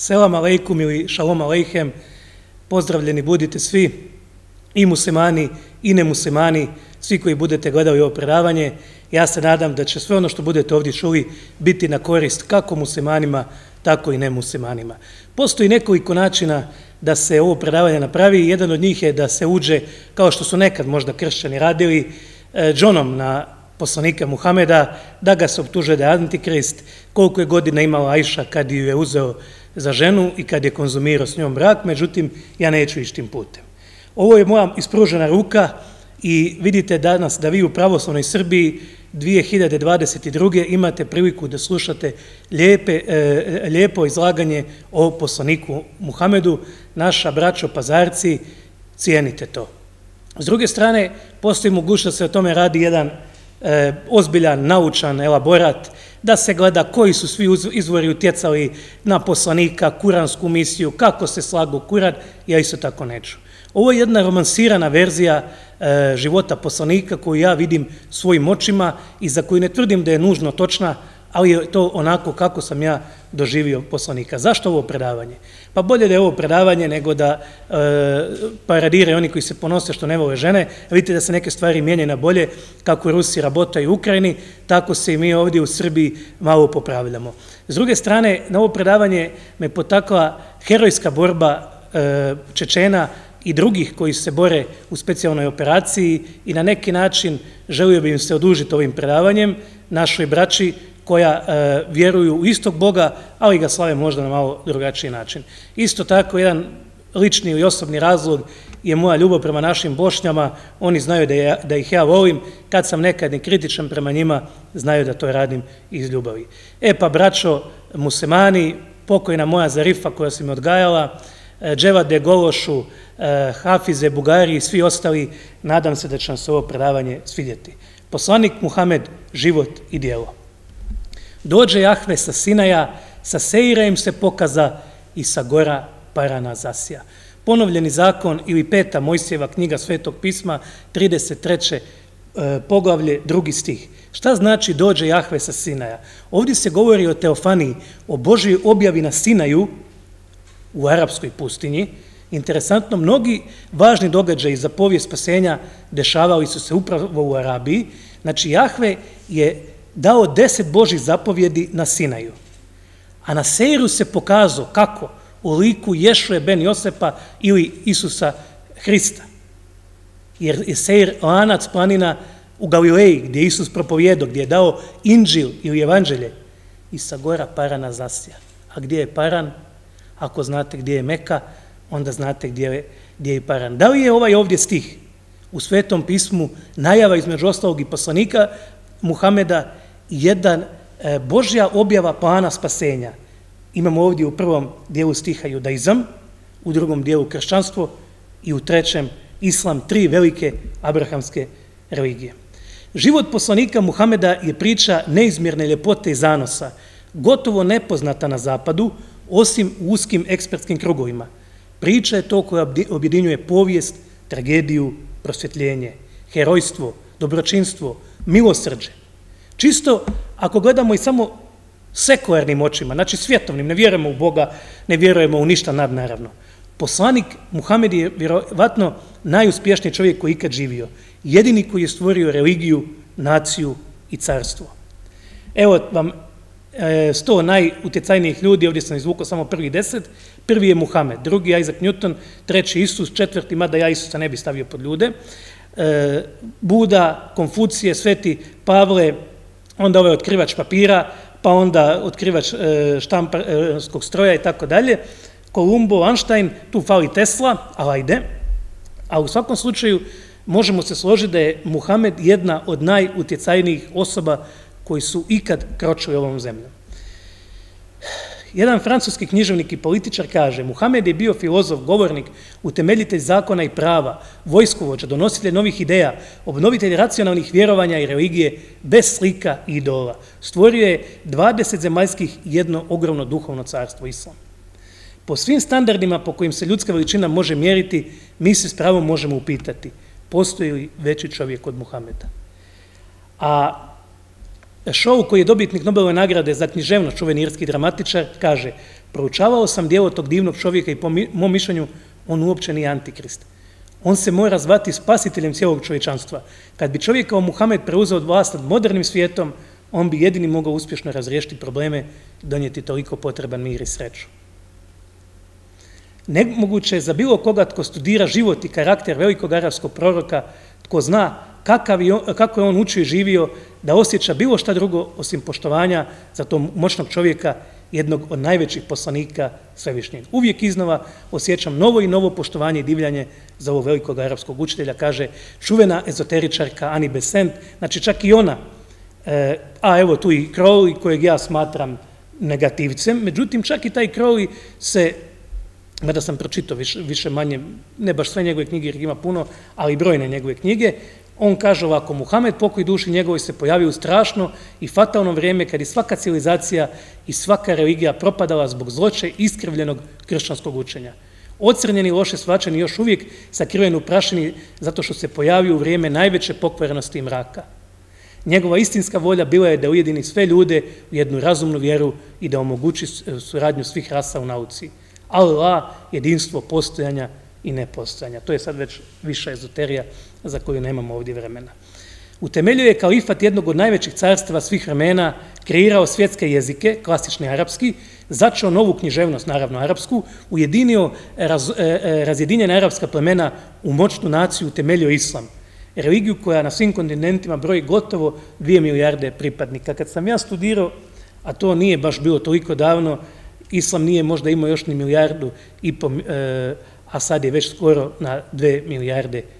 Selam aleikum ili šalom aleihem, pozdravljeni budite svi, i muslimani i nemuslimani, svi koji budete gledali ovo predavanje. Ja se nadam da će sve ono što budete ovdje čuli biti na korist kako muslimanima, tako i nemuslimanima. Postoji nekoliko načina da se ovo predavanje napravi. Jedan od njih je da se uđe, kao što su nekad možda kršćani radili, e, džonom na poslanika Muhameda, da ga se optuže da je antikrist, koliko je godina imala Ajša kad ju je uzeo za ženu i kad je konzumirao s njom brak, međutim, ja neću ići tim putem. Ovo je moja ispružena ruka i vidite danas da vi u pravoslovnoj Srbiji 2022. imate priliku da slušate lijepe, e, e, lijepo izlaganje o poslaniku Muhamedu. Naša braćo pazarci, cijenite to. S druge strane, postoji mogućnost da se o tome radi jedan e, ozbiljan, naučan elaborat, da se gleda koji su svi izvori utjecali na poslanika, kuransku misiju, kako se slago kuran, ja isto tako neću. Ovo je jedna romansirana verzija e, života poslanika koju ja vidim svojim očima i za koju ne tvrdim da je nužno točna, ali je to onako kako sam ja doživio poslanika. Zašto ovo predavanje? Pa bolje da je ovo predavanje nego da e, paradiraju oni koji se ponose što ne vole žene. Vidite da se neke stvari mijenje na bolje, kako Rusi rabotaju u Ukrajini, tako se i mi ovdje u Srbiji malo popravljamo. S druge strane, na ovo predavanje me potakla herojska borba e, Čečena i drugih koji se bore u specijalnoj operaciji i na neki način želio bi im se odužiti ovim predavanjem našoj braći koja e, vjeruju u istog Boga, ali ga slave možda na malo drugačiji način. Isto tako, jedan lični i osobni razlog je moja ljubav prema našim bošnjama. Oni znaju da, ja, da ih ja volim. Kad sam nekad ne kritičan prema njima, znaju da to radim iz ljubavi. E pa, braćo muslimani, pokojna moja Zarifa koja se mi odgajala, e, Dževade Gološu, e, Hafize, Bugari i svi ostali, nadam se da će nam se ovo predavanje svidjeti. Poslanik Muhamed, život i dijelo. Dođe Jahve sa Sinaja, sa Seira im se pokaza i sa gora Parana zasija. Ponovljeni zakon ili peta Mojsijeva knjiga Svetog pisma, 33. E, poglavlje, drugi stih. Šta znači dođe Jahve sa Sinaja? Ovdje se govori o Teofaniji, o Božoj objavi na Sinaju u arapskoj pustinji. Interesantno, mnogi važni događaji za povijest spasenja dešavali su se upravo u Arabiji. Znači, Jahve je dao deset Božih zapovjedi na Sinaju. A na Seiru se pokazao kako u liku Ješuje ben Josepa ili Isusa Hrista. Jer je Seir lanac planina u Galileji gdje Isus propovjedo, gdje je dao Inđil ili Evanđelje i sa gora Parana zasija. A gdje je Paran? Ako znate gdje je Meka, onda znate gdje je, gdje je Paran. Da li je ovaj ovdje stih u Svetom pismu najava između ostalog i poslanika Muhameda jedan e, Božja objava plana spasenja. Imamo ovdje u prvom dijelu stiha judaizam, u drugom dijelu kršćanstvo i u trećem islam, tri velike abrahamske religije. Život poslanika Muhameda je priča neizmjerne ljepote i zanosa, gotovo nepoznata na zapadu, osim u uskim ekspertskim krugovima. Priča je to koja objedinjuje povijest, tragediju, prosvjetljenje, herojstvo, dobročinstvo, milosrđe, Čisto, ako gledamo i samo sekularnim očima, znači svjetovnim, ne vjerujemo u Boga, ne vjerujemo u ništa nadnaravno. Poslanik Muhammed je vjerovatno najuspješniji čovjek koji ikad živio. Jedini koji je stvorio religiju, naciju i carstvo. Evo vam e, sto najutjecajnijih ljudi, ovdje sam izvukao samo prvi deset. Prvi je Muhammed, drugi je Isaac Newton, treći Isus, četvrti, mada ja Isusa ne bi stavio pod ljude. E, Buda, Konfucije, Sveti Pavle, onda ovaj otkrivač papira, pa onda otkrivač e, štamparskog e, stroja i tako dalje. Kolumbo, Einstein, tu fali Tesla, ali ajde. A u svakom slučaju možemo se složiti da je Muhammed jedna od najutjecajnijih osoba koji su ikad kročili ovom zemljom. Jedan francuski književnik i političar kaže Muhamed je bio filozof, govornik, utemeljitelj zakona i prava, vojskovođa, donositelj novih ideja, obnovitelj racionalnih vjerovanja i religije bez slika i idola. Stvorio je 20 zemaljskih jedno ogromno duhovno carstvo islam. Po svim standardima po kojim se ljudska veličina može mjeriti, mi se s pravom možemo upitati postoji li veći čovjek od Muhameda. A Šou koji je dobitnik Nobelove nagrade za književno čuveni irski dramatičar kaže proučavao sam dijelo tog divnog čovjeka i po mom mišljenju on uopće nije antikrist. On se mora zvati spasiteljem cijelog čovječanstva. Kad bi čovjek kao Muhammed preuzeo vlast nad modernim svijetom, on bi jedini mogao uspješno razriješiti probleme i donijeti toliko potreban mir i sreću. Nemoguće je za bilo koga tko studira život i karakter velikog arabskog proroka, tko zna kakav je, kako je on učio i živio, da osjeća bilo šta drugo osim poštovanja za tog moćnog čovjeka, jednog od najvećih poslanika Svevišnjeg. Uvijek iznova osjećam novo i novo poštovanje i divljanje za ovog velikog arapskog učitelja, kaže čuvena ezoteričarka Ani Besent, znači čak i ona, e, a evo tu i Crowley kojeg ja smatram negativcem, međutim čak i taj Crowley se mada sam pročitao više, više manje, ne baš sve njegove knjige, jer ima puno, ali brojne njegove knjige, on kaže ovako, Muhamed pokoj duši njegovoj se pojavio u strašno i fatalno vrijeme kad je svaka civilizacija i svaka religija propadala zbog zloče iskrivljenog kršćanskog učenja. Ocrnjeni loše svačeni još uvijek sakriven u prašini zato što se pojavio u vrijeme najveće pokvarenosti i mraka. Njegova istinska volja bila je da ujedini sve ljude u jednu razumnu vjeru i da omogući e, suradnju svih rasa u nauci. Allah, jedinstvo postojanja i nepostojanja. To je sad već viša ezoterija za koju nemamo ovdje vremena. Utemeljio je kalifat jednog od najvećih carstva svih vremena, kreirao svjetske jezike, klasični arapski, začeo novu književnost, naravno arapsku, ujedinio raz, e, e, razjedinjena arapska plemena u moćnu naciju, utemeljio islam. Religiju koja na svim kontinentima broji gotovo 2 milijarde pripadnika. Kad sam ja studirao, a to nije baš bilo toliko davno, islam nije možda imao još ni milijardu i po, e, a sad je već skoro na 2 milijarde pripadnika.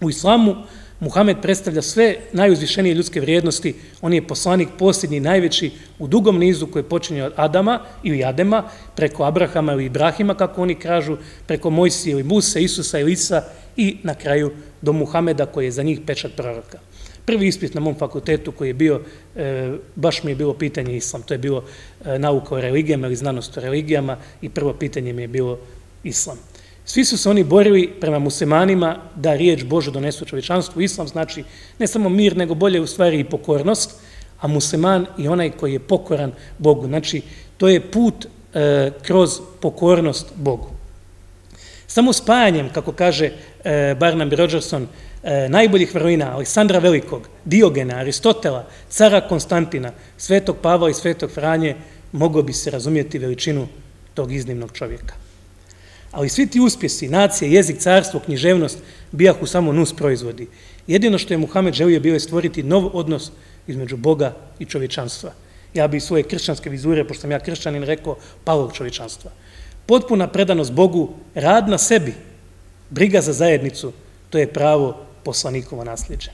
U islamu Muhammed predstavlja sve najuzvišenije ljudske vrijednosti, on je poslanik posljednji najveći u dugom nizu koji počinje od Adama ili Adema, preko Abrahama ili Ibrahima, kako oni kažu, preko Mojsije ili Musa, Isusa ili Isa i na kraju do Muhameda koji je za njih pečat proroka. Prvi ispit na mom fakultetu koji je bio, e, baš mi je bilo pitanje islam, to je bilo e, nauka o religijama ili znanost o religijama i prvo pitanje mi je bilo islam. Svi su se oni borili prema muslimanima da riječ Bože donesu čovječanstvu. Islam znači ne samo mir, nego bolje u stvari i pokornost, a musliman i onaj koji je pokoran Bogu. Znači, to je put e, kroz pokornost Bogu. Samo spajanjem, kako kaže e, Barnaby Rogerson, e, najboljih vrlina Aleksandra Velikog, Diogena, Aristotela, cara Konstantina, svetog Pavla i svetog Franje, mogo bi se razumijeti veličinu tog iznimnog čovjeka. Ali svi ti uspjesi, nacije, jezik, carstvo, književnost, bijahu samo nus proizvodi. Jedino što je Muhammed želio bilo je stvoriti nov odnos između Boga i čovječanstva. Ja bi svoje kršćanske vizure, pošto sam ja kršćanin, rekao palog čovječanstva. Potpuna predanost Bogu, rad na sebi, briga za zajednicu, to je pravo poslanikova nasljeđe.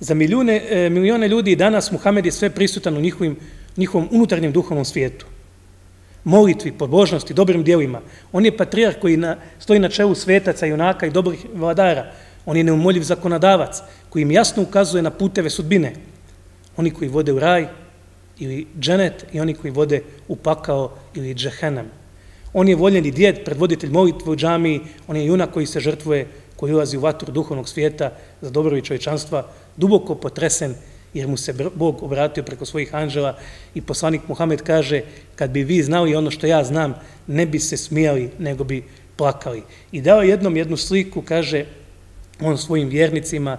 Za milijune, e, milijone ljudi danas Muhammed je sve prisutan u njihovim, njihovom unutarnjem duhovnom svijetu. Molitvi, podbožnosti, dobrim dijelima. On je patrijar koji na, stoji na čelu svetaca, junaka i dobrih vladara. On je neumoljiv zakonodavac koji im jasno ukazuje na puteve sudbine. Oni koji vode u raj ili dženet i oni koji vode u pakao ili džehenem. On je voljeni djed, predvoditelj molitve u džamiji, on je junak koji se žrtvuje koji ulazi u vatru duhovnog svijeta za dobrovi čovječanstva, duboko potresen jer mu se Bog obratio preko svojih anđela i poslanik Muhammed kaže kad bi vi znali ono što ja znam, ne bi se smijali, nego bi plakali. I dao jednom jednu sliku, kaže on svojim vjernicima,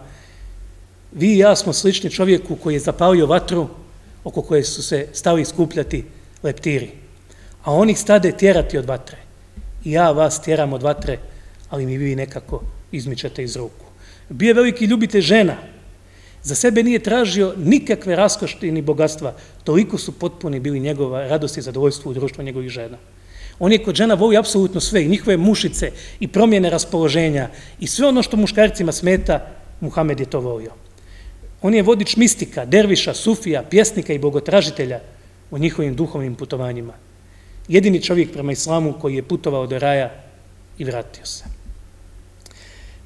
vi i ja smo slični čovjeku koji je zapalio vatru oko koje su se stali skupljati leptiri, a oni stade tjerati od vatre. I ja vas tjeram od vatre, ali mi vi nekako izmičete iz ruku. Bio je veliki ljubite žena. Za sebe nije tražio nikakve raskošte ni bogatstva. Toliko su potpuni bili njegova radost i zadovoljstvo u društvu njegovih žena. On je kod žena voli apsolutno sve, i njihove mušice, i promjene raspoloženja, i sve ono što muškarcima smeta, Muhamed je to volio. On je vodič mistika, derviša, sufija, pjesnika i bogotražitelja u njihovim duhovnim putovanjima. Jedini čovjek prema islamu koji je putovao do raja i vratio se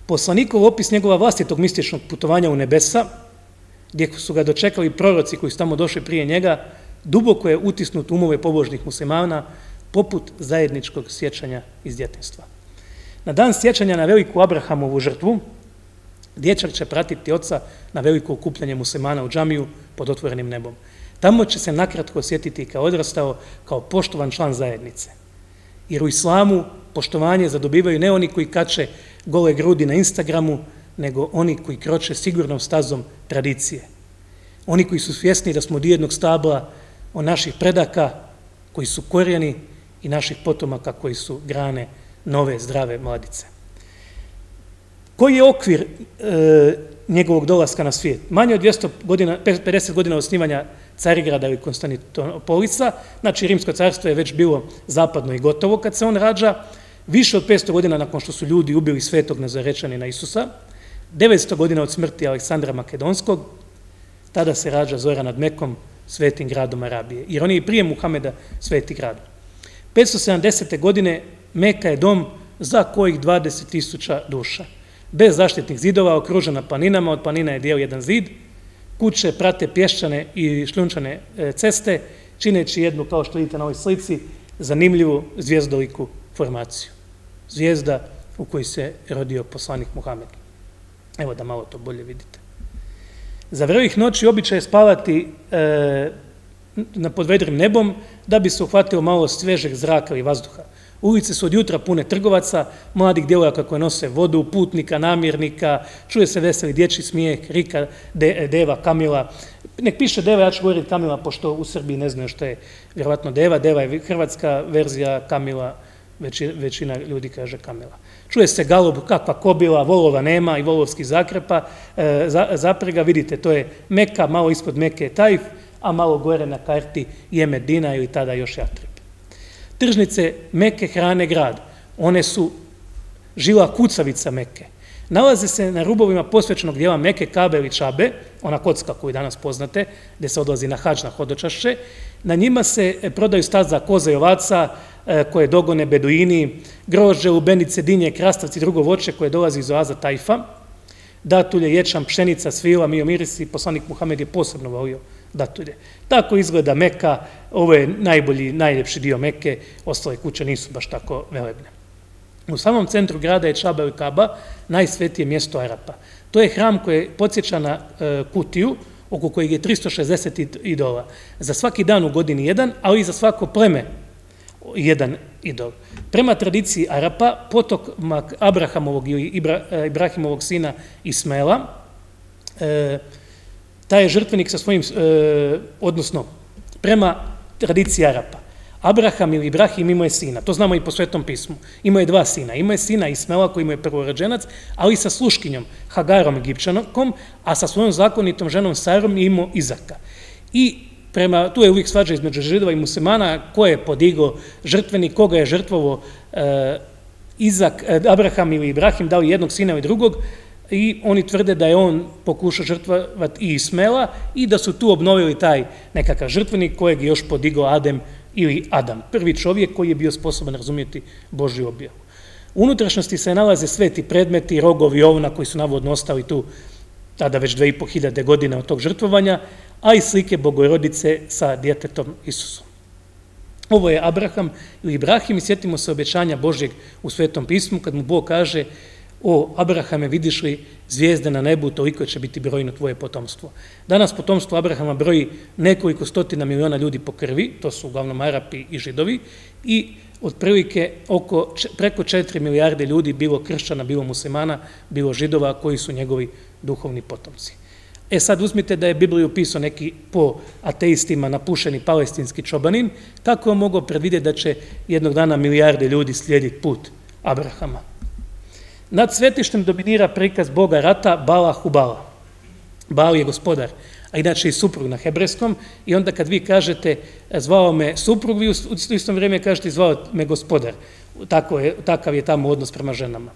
poslanikov opis njegova vlastitog mističnog putovanja u nebesa, gdje su ga dočekali proroci koji su tamo došli prije njega, duboko je utisnut umove pobožnih muslimana, poput zajedničkog sjećanja iz djetinstva. Na dan sjećanja na veliku Abrahamovu žrtvu, Dječak će pratiti oca na veliko okupljanje muslimana u džamiju pod otvorenim nebom. Tamo će se nakratko osjetiti kao odrastao, kao poštovan član zajednice. Jer u islamu poštovanje zadobivaju ne oni koji kače gole grudi na Instagramu, nego oni koji kroče sigurnom stazom tradicije. Oni koji su svjesni da smo dijednog jednog stabla od naših predaka, koji su korijeni i naših potomaka koji su grane nove, zdrave mladice. Koji je okvir e, njegovog dolaska na svijet? Manje od 200 godina, 50 godina osnivanja Carigrada ili Konstantinopolisa, znači Rimsko carstvo je već bilo zapadno i gotovo kad se on rađa, više od 500 godina nakon što su ljudi ubili svetog Nazarečanina Isusa, 900 godina od smrti Aleksandra Makedonskog, tada se rađa Zora nad Mekom, svetim gradom Arabije. Jer on je i prije Muhameda sveti grad. 570. godine Meka je dom za kojih 20.000 duša. Bez zaštitnih zidova, okružena planinama, od planina je dijel jedan zid, kuće prate pješčane i šljunčane e, ceste, čineći jednu, kao što vidite na ovoj slici, zanimljivu zvijezdoliku formaciju. Zvijezda u kojoj se rodio poslanik Muhammed. Evo da malo to bolje vidite. Za vrlih noći običaj je spavati e, na podvedrim nebom da bi se uhvatio malo svežeg zraka ili vazduha. Ulice su od jutra pune trgovaca, mladih djevojaka koje nose vodu, putnika, namirnika, čuje se veseli dječji smijeh, Rika, de, Deva, Kamila. Nek piše Deva, ja ću govoriti Kamila, pošto u Srbiji ne znaju što je vjerovatno Deva. Deva je hrvatska verzija Kamila, većina ljudi kaže Kamila. Čuje se galob, kakva kobila, volova nema i volovski zakrepa, e, zaprega, vidite, to je Meka, malo ispod Meke je Tajf, a malo gore na karti je Medina ili tada još Jatrib. Tržnice Meke hrane grad, one su žila kucavica Meke. Nalaze se na rubovima posvećenog dijela Meke, Kabe ili Čabe, ona kocka koju danas poznate, gde se odlazi na hađ na hodočašće. Na njima se e, prodaju staza za koza i ovaca, e, koje dogone beduini, grože, lubenice, dinje, krastavci, drugo voće koje dolazi iz oaza Tajfa, datulje, ječam, pšenica, svila, mio mirisi, poslanik Muhammed je posebno volio datulje. Tako izgleda Meka, ovo je najbolji, najljepši dio Meke, ostale kuće nisu baš tako velebne. U samom centru grada je Čaba i Kaba, najsvetije mjesto Arapa. To je hram koji je podsjeća na e, kutiju, oko kojeg je 360 idola. Za svaki dan u godini jedan, ali i za svako pleme jedan idol. Prema tradiciji Arapa, potok Abrahamovog ili Ibra, e, Ibrahimovog sina Ismaela, e, taj je žrtvenik sa svojim, e, odnosno, prema tradiciji Arapa, Abraham ili Ibrahim imao je sina, to znamo i po svetom pismu, imao je dva sina, imao je sina Ismela koji mu je prvorađenac, ali sa sluškinjom Hagarom Egipćanokom, a sa svojom zakonitom ženom Sarom imao Izaka. I prema, tu je uvijek svađa između židova i muslimana, ko je podigo žrtveni, koga je žrtvovo e, Izak, e, Abraham ili Ibrahim, dao jednog sina ili drugog, i oni tvrde da je on pokušao žrtvovati i Ismela i da su tu obnovili taj nekakav žrtvenik kojeg je još podigo Adem ili Adam, prvi čovjek koji je bio sposoban razumijeti Božju objavu. U unutrašnosti se nalaze sveti predmeti, rogovi ovna koji su navodno ostali tu tada već 2500 godina od tog žrtvovanja, a i slike bogorodice sa djetetom Isusom. Ovo je Abraham ili Ibrahim i sjetimo se obećanja Božjeg u Svetom pismu kad mu Bog kaže o Abrahame vidiš li zvijezde na nebu, toliko će biti brojno tvoje potomstvo. Danas potomstvo Abrahama broji nekoliko stotina miliona ljudi po krvi, to su uglavnom Arapi i Židovi, i otprilike oko preko 4 milijarde ljudi, bilo kršćana, bilo muslimana, bilo židova, koji su njegovi duhovni potomci. E sad uzmite da je Bibliju pisao neki po ateistima napušeni palestinski čobanin, kako je mogao predvidjeti da će jednog dana milijarde ljudi slijediti put Abrahama? Nad svetištem dominira prikaz Boga rata Bala Hubala. Bal je gospodar, a inače i suprug na hebrejskom, i onda kad vi kažete e, zvao me suprug, vi u istom vrijeme kažete zvao me gospodar. Tako je, takav je tamo odnos prema ženama.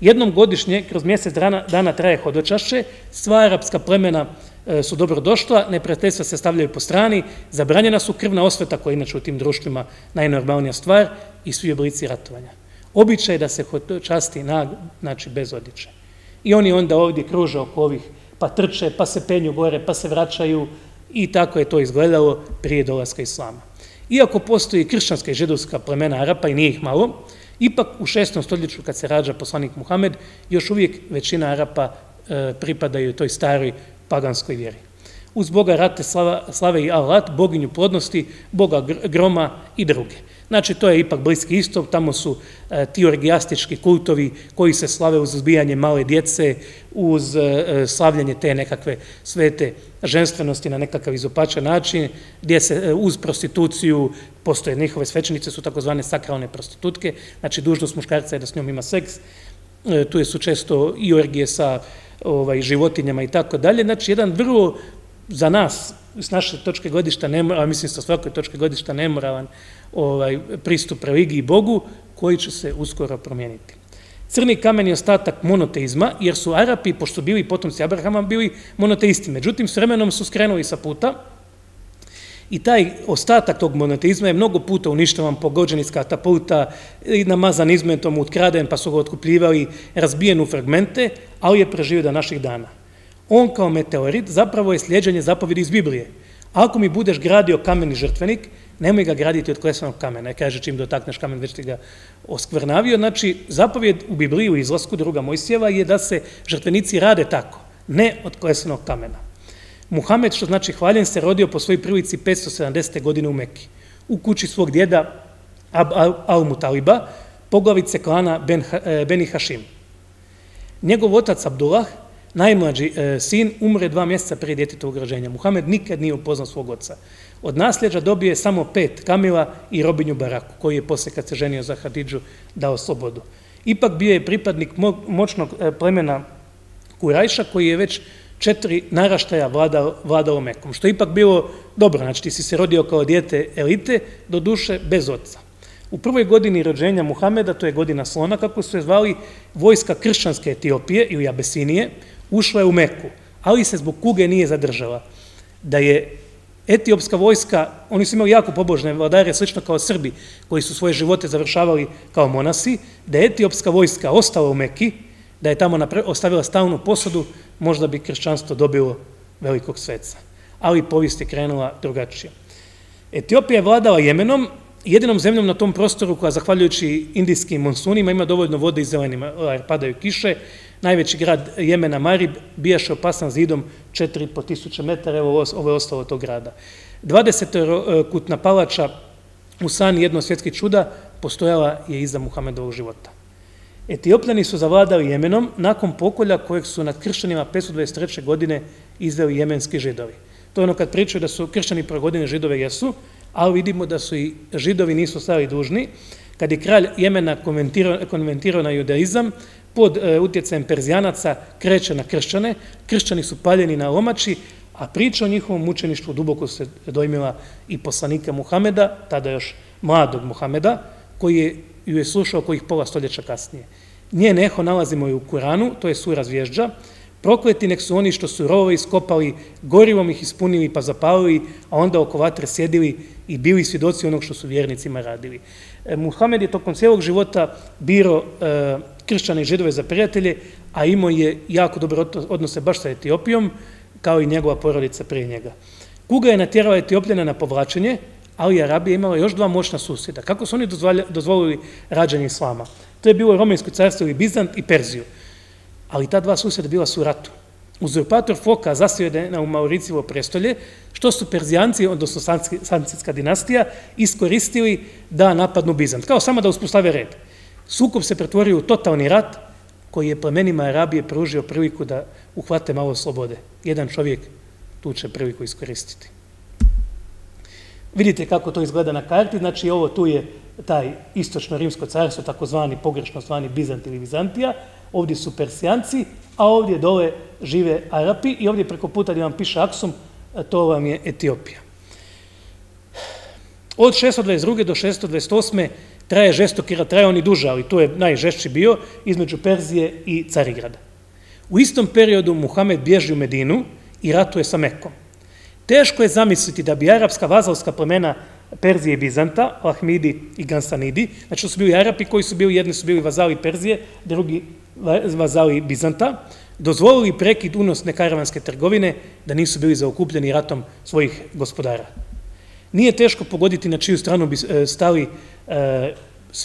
Jednom godišnje, kroz mjesec dana, dana traje hodočašće, sva arapska plemena e, su dobro došla, neprijateljstva se stavljaju po strani, zabranjena su krvna osveta, koja je inače u tim društvima najnormalnija stvar, i svi oblici ratovanja. Običaj je da se časti nag, znači bez odjeće. I oni onda ovdje kruže oko ovih, pa trče, pa se penju gore, pa se vraćaju, i tako je to izgledalo prije dolaska islama. Iako postoji kršćanska i židovska plemena Arapa, i nije ih malo, Ipak u šestom stoljeću kad se rađa poslanik Muhammed, još uvijek većina Arapa e, pripadaju toj staroj paganskoj vjeri. Uz Boga rate slave i Alat, boginju plodnosti, Boga groma i druge. Znači, to je ipak bliski isto, tamo su e, ti orgijastički kultovi koji se slave uz zbijanje male djece, uz e, e slavljanje te nekakve svete ženstvenosti na nekakav izopačan način, gdje se e, uz prostituciju, postoje njihove svečenice, su takozvane sakralne prostitutke, znači dužnost muškarca je da s njom ima seks, e, tu su često i orgije sa ovaj, životinjama i tako dalje, znači jedan vrlo za nas, s naše točke godišta, a mislim sa svakoj točke godišta nemoralan, ovaj, pristup religiji i Bogu, koji će se uskoro promijeniti. Crni kamen je ostatak monoteizma, jer su Arapi, pošto bili potomci Abrahama, bili monoteisti. Međutim, s vremenom su skrenuli sa puta i taj ostatak tog monoteizma je mnogo puta uništavan, pogođen iz katapulta, namazan izmetom, utkraden, pa su ga otkupljivali, razbijen u fragmente, ali je preživio do naših dana. On kao meteorit zapravo je sljeđenje zapovjedi iz Biblije. Ako mi budeš gradio kameni žrtvenik, nemoj ga graditi od klesanog kamena. Kaže čim dotakneš kamen, već ti ga oskvrnavio. Znači, zapovjed u Bibliji u izlasku druga Mojsijeva je da se žrtvenici rade tako, ne od klesanog kamena. Muhamed, što znači hvaljen, se rodio po svojoj prilici 570. godine u Mekki. U kući svog djeda Al-Mutaliba, poglavice klana ben, e, Beni Hašim. Njegov otac Abdullah, najmlađi e, sin, umre dva mjeseca prije djetetovog rođenja. Muhamed nikad nije upoznao svog oca. Od nasljeđa dobije samo pet Kamila i Robinju Baraku, koji je posle kad se ženio za Hadidžu dao slobodu. Ipak bio je pripadnik moćnog e, plemena Kurajša, koji je već četiri naraštaja vladao, vladao Mekom, što je ipak bilo dobro, znači ti si se rodio kao dijete elite, do duše bez oca. U prvoj godini rođenja Muhameda, to je godina slona, kako su je zvali, vojska kršćanske Etiopije ili Abesinije, ušla je u Meku, ali se zbog kuge nije zadržala. Da je etiopska vojska, oni su imali jako pobožne vladare, slično kao Srbi, koji su svoje živote završavali kao monasi, da je etiopska vojska ostala u Meki, da je tamo ostavila stalnu posadu, možda bi kršćanstvo dobilo velikog sveca. Ali povijest je krenula drugačije. Etiopija je vladala Jemenom, jedinom zemljom na tom prostoru koja, zahvaljujući indijskim monsunima, ima dovoljno vode i zelenima, jer padaju kiše, najveći grad Jemena Marib bijaše opasan zidom 4,5 tisuća metara, evo ovo je ostalo tog grada. 20. E, kutna palača u sani jedno svjetskih čuda postojala je iza Muhammedovog života. Etiopljani su zavladali Jemenom nakon pokolja kojeg su nad kršćanima 523. godine izveli jemenski židovi. To je ono kad pričaju da su kršćani progodine židove jesu, ali vidimo da su i židovi nisu stali dužni. Kad je kralj Jemena konventirao na judaizam, pod e, utjecajem Perzijanaca kreće na kršćane, kršćani su paljeni na omači, a priča o njihovom mučeništvu duboko se dojmila i poslanika Muhameda, tada još mladog Muhameda, koji je, ju je slušao kojih pola stoljeća kasnije. Njen eho nalazimo i u Kuranu, to je sura zvježđa, prokleti nek su oni što su rove iskopali, gorivom ih ispunili pa zapalili, a onda oko vatre sjedili i bili svjedoci onog što su vjernicima radili. E, Muhammed je tokom cijelog života biro e, kršćane i židove za prijatelje, a imao je jako dobro odnose baš sa Etiopijom, kao i njegova porodica prije njega. Kuga je natjerala Etiopljana na povlačenje, ali Arabija imala još dva moćna susjeda. Kako su oni dozvolili rađanje islama? To je bilo Romansko carstvo ili Bizant i Perziju. Ali ta dva susjeda bila su u ratu. Uzurpator Foka zasvijede u Mauricijevo prestolje, što su Perzijanci, odnosno Sancijska dinastija, iskoristili da napadnu Bizant. Kao samo da uspostave red. Sukob se pretvorio u totalni rat koji je plemenima Arabije pružio priliku da uhvate malo slobode. Jedan čovjek tu će priliku iskoristiti. Vidite kako to izgleda na karti, znači ovo tu je taj istočno-rimsko carstvo, takozvani pogrešno zvani Bizant ili Bizantija, ovdje su Persijanci, a ovdje dole žive Arapi i ovdje preko puta gdje vam piše Aksum, e, to vam je Etiopija. Od 622. do 628 traje žestok rat, traje on i duže, ali to je najžešći bio između Perzije i Carigrada. U istom periodu Muhamed bježi u Medinu i ratuje sa Mekom. Teško je zamisliti da bi arapska vazalska plemena Perzije i Bizanta, Lahmidi i Gansanidi, znači to su bili Arapi koji su bili, jedni su bili vazali Perzije, drugi vazali Bizanta, dozvolili prekid unosne karavanske trgovine da nisu bili zaokupljeni ratom svojih gospodara. Nije teško pogoditi na čiju stranu bi e, stali e,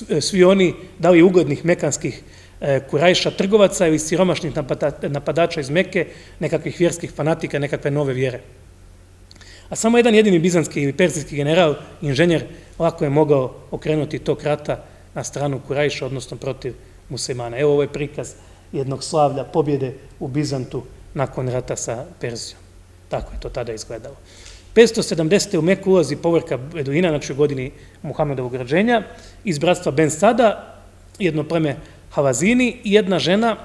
e, svi oni, da li ugodnih mekanskih kurajša trgovaca ili siromašnih napadača iz Meke, nekakvih vjerskih fanatika, nekakve nove vjere. A samo jedan jedini bizanski ili persijski general, inženjer, lako je mogao okrenuti tog rata na stranu Kurajša, odnosno protiv muslimana. Evo ovo je prikaz jednog slavlja pobjede u Bizantu nakon rata sa Perzijom. Tako je to tada izgledalo. 570. u Meku ulazi povrka Beduina, znači u godini Muhammedovog rađenja, iz bratstva Ben Sada, jedno pleme Havazini i jedna žena,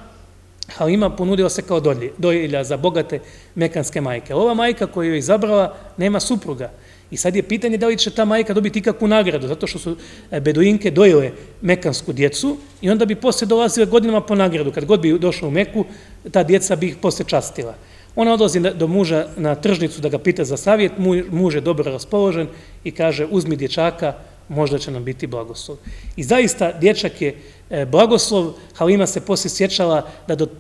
Halima, ponudila se kao dojilja za bogate mekanske majke. Ova majka koju je izabrala nema supruga. I sad je pitanje da li će ta majka dobiti ikakvu nagradu, zato što su e, beduinke dojile mekansku djecu i onda bi posle dolazile godinama po nagradu. Kad god bi došla u Meku, ta djeca bi ih posle častila. Ona odlazi do muža na tržnicu da ga pita za savjet, muž je dobro raspoložen i kaže uzmi dječaka, možda će nam biti blagoslov. I zaista dječak je e, blagoslov, Halima se poslije sjećala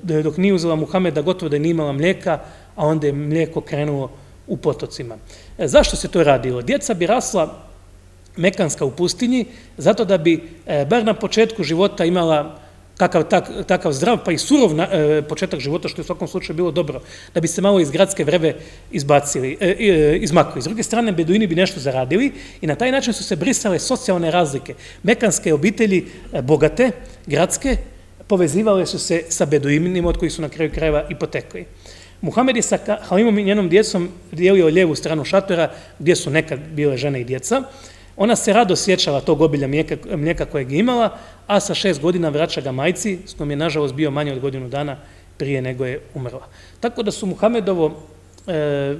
da dok nije uzela Muhameda gotovo da nije imala mlijeka, a onda je mlijeko krenulo u potocima. E, zašto se to radilo? Djeca bi rasla mekanska u pustinji, zato da bi e, bar na početku života imala takav, tak, takav zdrav pa i surov na, e, početak života, što je u svakom slučaju bilo dobro, da bi se malo iz gradske vreve izbacili, e, e, izmakli. S druge strane, beduini bi nešto zaradili i na taj način su se brisale socijalne razlike. Mekanske obitelji, e, bogate, gradske, povezivale su se sa beduinima od kojih su na kraju krajeva i potekli. Muhammed je sa Halimom i njenom djecom dijelio lijevu stranu šatora gdje su nekad bile žene i djeca. Ona se rado sjećala tog obilja mlijeka, mlijeka kojeg je imala, a sa šest godina vraća ga majci, s kojom je nažalost bio manje od godinu dana prije nego je umrla. Tako da su Muhammedovo e,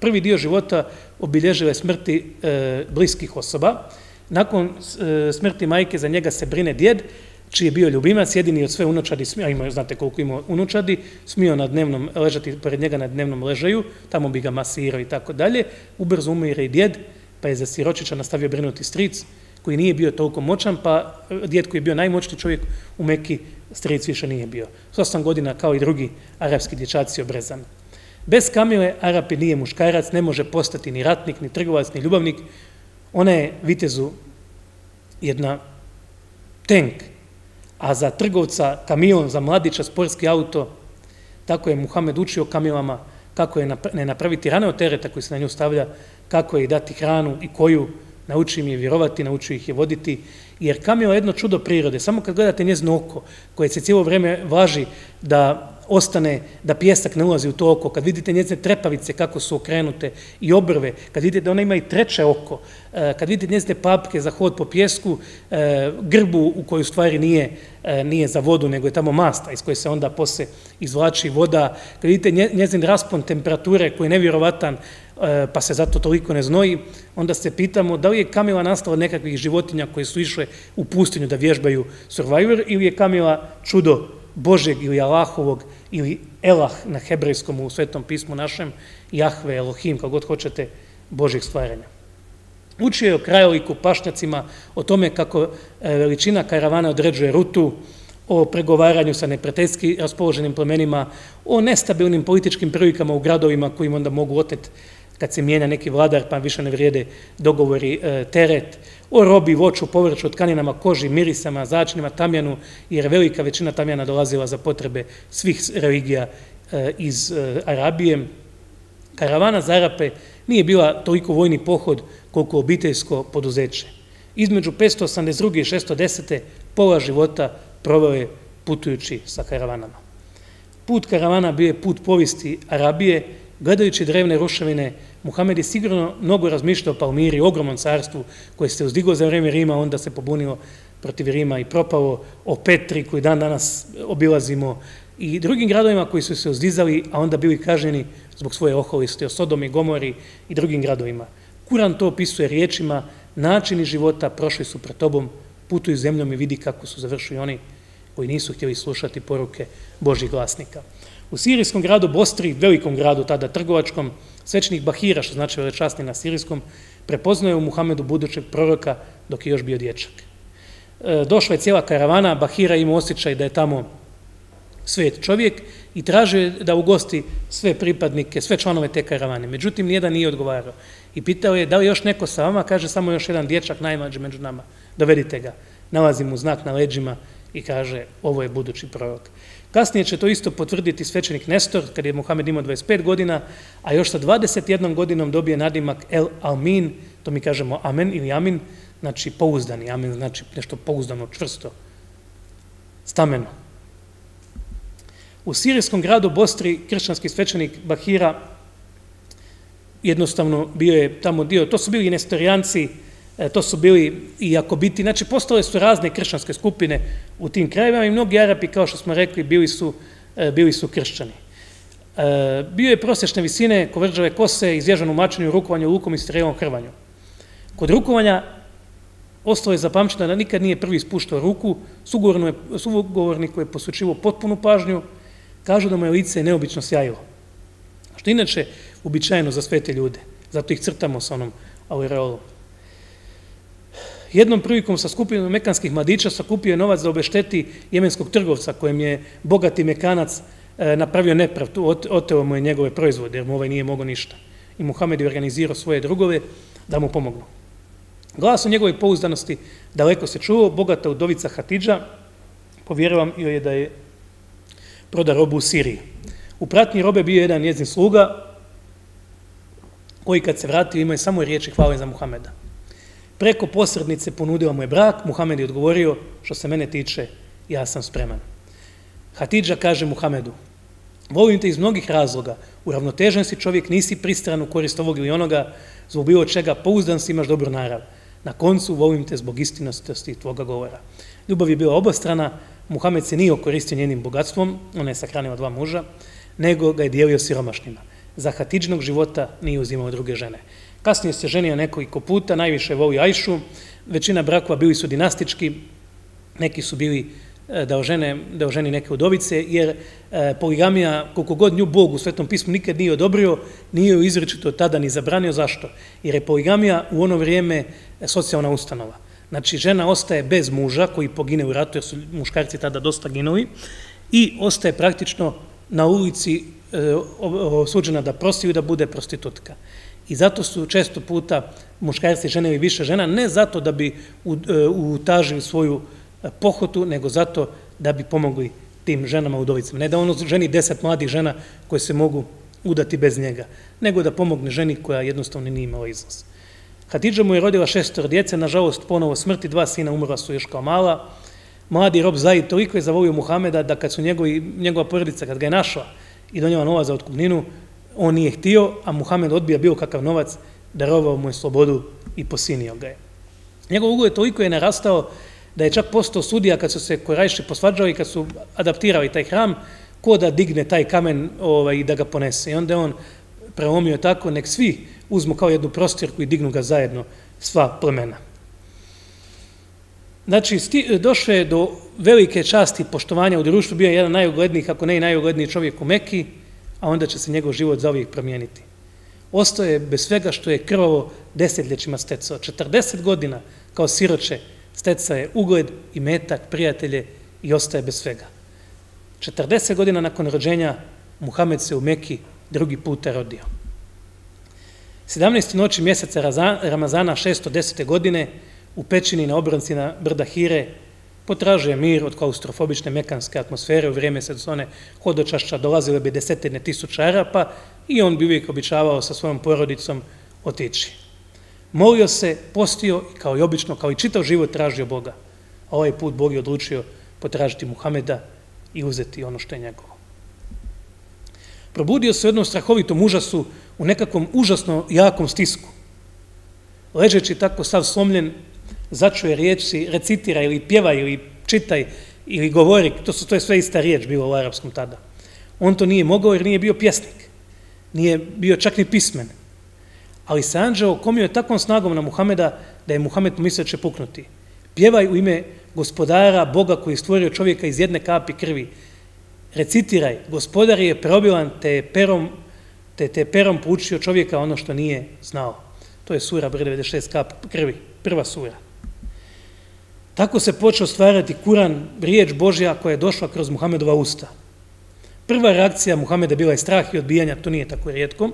prvi dio života obilježile smrti e, bliskih osoba. Nakon e, smrti majke za njega se brine djed, čiji je bio ljubimac, jedini od sve unučadi, a ima, znate koliko ima unučadi, smio na dnevnom, ležati pored njega na dnevnom ležaju, tamo bi ga masirao i tako dalje, ubrzo umire i djed, pa je za siročića nastavio brinuti stric, koji nije bio toliko moćan, pa e, djed koji je bio najmoćniji čovjek u Meki, stric više nije bio. S osam godina, kao i drugi arapski dječaci, obrezan. Bez Kamile, Arapi nije muškarac, ne može postati ni ratnik, ni trgovac, ni ljubavnik. Ona je vitezu jedna tank, a za trgovca kamion, za mladića, sportski auto, tako je Muhammed učio kamilama kako je ne napraviti rane od tereta koji se na nju stavlja, kako je dati hranu i koju, nauči im je vjerovati, nauči ih je voditi, jer kamio je jedno čudo prirode. Samo kad gledate njezno oko, koje se cijelo vreme važi da ostane, da pjesak ne ulazi u to oko, kad vidite njezine trepavice kako su okrenute i obrve, kad vidite da ona ima i treće oko, e, kad vidite njezine papke za hod po pjesku, e, grbu u kojoj stvari nije, e, nije za vodu, nego je tamo masta iz koje se onda posle izvlači voda, kad vidite njezin raspon temperature koji je nevjerovatan, pa se zato toliko ne znoji, onda se pitamo da li je Kamila nastala od nekakvih životinja koje su išle u pustinju da vježbaju Survivor ili je Kamila čudo Božeg ili Allahovog ili Elah na hebrejskom u svetom pismu našem, Jahve, Elohim, kao god hoćete, Božeg stvaranja. Učio je o krajoliku pašnjacima, o tome kako e, veličina karavana određuje rutu, o pregovaranju sa neprijateljski raspoloženim plemenima, o nestabilnim političkim prilikama u gradovima kojim onda mogu oteti kad se mijenja neki vladar pa više ne vrijede dogovori e, teret, o robi, voću, povrću, tkaninama, koži, mirisama, začinima, tamjanu, jer velika većina tamjana dolazila za potrebe svih religija e, iz e, Arabije. Karavana za Arape nije bila toliko vojni pohod koliko obiteljsko poduzeće. Između 582. i 610. pola života proveo je putujući sa karavanama. Put karavana bio je put povijesti Arabije, gledajući drevne ruševine, Muhammed je sigurno mnogo razmišljao o Palmiri, ogromnom carstvu koje se uzdiglo za vreme Rima, onda se pobunio protiv Rima i propao o Petri koji dan danas obilazimo i drugim gradovima koji su se uzdizali, a onda bili kažnjeni zbog svoje oholisti, o Sodom i Gomori i drugim gradovima. Kuran to opisuje riječima, načini života prošli su pred tobom, putuju zemljom i vidi kako su završili oni koji nisu htjeli slušati poruke Božih glasnika. U sirijskom gradu Bostri, velikom gradu tada trgovačkom, Svečnik Bahira, što znači velečasni na sirijskom, prepoznaje u Muhamedu budućeg proroka dok je još bio dječak. E, došla je cijela karavana, Bahira ima osjećaj da je tamo svet čovjek i traže da ugosti sve pripadnike, sve članove te karavane. Međutim, nijedan nije odgovarao. I pitao je da li još neko sa vama, kaže samo još jedan dječak najmađi među nama, dovedite ga. Nalazi mu znak na leđima i kaže ovo je budući prorok. Kasnije će to isto potvrditi svečenik Nestor, kad je Muhammed imao 25 godina, a još sa 21 godinom dobije nadimak El Almin, to mi kažemo Amen ili Amin, znači pouzdani, Amen znači nešto pouzdano, čvrsto, stameno. U sirijskom gradu Bostri, kršćanski svećenik Bahira, jednostavno bio je tamo dio, to su bili nestorijanci, e, to su bili i akobiti, znači postale su razne kršćanske skupine u tim krajevima i mnogi Arapi, kao što smo rekli, bili su, e, bili su kršćani. E, bio je prosječne visine, kovrđave kose, izježan u mačenju, rukovanju, lukom i strelom hrvanju. Kod rukovanja ostalo je zapamćeno da nikad nije prvi spuštao ruku, sugovorniku je posvećivo potpunu pažnju, kažu da mu je lice neobično sjajilo. Što inače, uobičajeno za sve te ljude. Zato ih crtamo sa onom aureolom. Jednom prilikom sa skupinom mekanskih mladića sakupio je novac da obešteti jemenskog trgovca kojem je bogati mekanac e, napravio nepravdu, oteo mu je njegove proizvode jer mu ovaj nije mogo ništa. I Muhammed je organizirao svoje drugove da mu pomognu. Glas o njegove pouzdanosti daleko se čuo, bogata udovica Hatidža, povjerovam joj je da je proda robu u Siriji. U pratnji robe bio je jedan njezin sluga, koji kad se vratio imao je samo riječi hvale za Muhameda. Preko posrednice ponudio mu je brak, Muhamed je odgovorio, što se mene tiče, ja sam spreman. Hatidža kaže Muhamedu, volim te iz mnogih razloga, uravnotežen si čovjek, nisi pristran u korist ovog ili onoga, zbog bilo čega, pouzdan si, imaš dobru narav. Na koncu volim te zbog istinosti tvoga govora. Ljubav je bila obostrana, Muhamed se nije okoristio njenim bogatstvom, ona je sakranila dva muža, nego ga je dijelio siromašnjima za hatidžnog života nije uzimao druge žene. Kasnije se ženio nekoliko puta, najviše voli Ajšu, većina brakova bili su dinastički, neki su bili e, da ožene, da oženi neke udovice, jer e, poligamija, koliko god nju Bog u Svetom pismu nikad nije odobrio, nije ju izrečito tada ni zabranio. Zašto? Jer je poligamija u ono vrijeme socijalna ustanova. Znači, žena ostaje bez muža koji pogine u ratu, jer su muškarci tada dosta ginuli, i ostaje praktično na ulici E, osuđena da prosti i da bude prostitutka. I zato su često puta muškarci žene i više žena, ne zato da bi e, utažili svoju e, pohotu, nego zato da bi pomogli tim ženama udovicama. Ne da ono ženi deset mladih žena koje se mogu udati bez njega, nego da pomogne ženi koja jednostavno nije imala izlaz. Hatidža mu je rodila šestor djece, nažalost ponovo smrti, dva sina umrla su još kao mala. Mladi rob Zaid toliko je zavolio Muhameda da kad su njegovi, njegova porodica, kad ga je našla, i donijela nova za otkupninu, on nije htio, a Muhammed odbija bio kakav novac, darovao mu je slobodu i posinio ga je. Njegov ugled toliko je narastao da je čak postao sudija kad su se korajši posvađali, kad su adaptirali taj hram, ko da digne taj kamen ovaj, i da ga ponese. I onda je on preomio tako, nek svi uzmu kao jednu prostirku i dignu ga zajedno sva plemena. Znači, došlo je do velike časti poštovanja u društvu, bio je jedan najuglednijih, ako ne i najugledniji čovjek u Mekiji, a onda će se njegov život za ovih promijeniti. Ostoje bez svega što je krvavo desetljećima stecao. 40 godina kao siroče steca je ugled i metak, prijatelje i ostaje bez svega. 40 godina nakon rođenja Muhamed se u Meki drugi puta rodio. 17. noći mjeseca Ramazana 610. godine u pećini na obranci na brda Hire, potražuje mir od klaustrofobične mekanske atmosfere u vrijeme sezone hodočašća dolazile bi desetine tisuća Arapa i on bi uvijek običavao sa svojom porodicom otići. Molio se, postio i kao i obično, kao i čitav život tražio Boga. A ovaj put Bog je odlučio potražiti Muhameda i uzeti ono što je njegovo. Probudio se u jednom strahovitom užasu u nekakvom užasno jakom stisku. Ležeći tako sav slomljen, začuje riječi, recitira ili pjevaj ili čitaj ili govori, to, su, to je sve ista riječ bilo u arapskom tada. On to nije mogao jer nije bio pjesnik. Nije bio čak ni pismen. Ali se anđeo komio je takvom snagom na Muhameda da je Muhamed pomislio će puknuti. Pjevaj u ime gospodara, Boga koji je stvorio čovjeka iz jedne kapi krvi. Recitiraj, gospodar je preobilan te perom, te, te perom poučio čovjeka ono što nije znao. To je sura broj 96 kap krvi, prva sura. Tako se počeo stvarati Kuran, riječ Božja koja je došla kroz Muhamedova usta. Prva reakcija Muhameda bila je strah i odbijanja, to nije tako rijetko.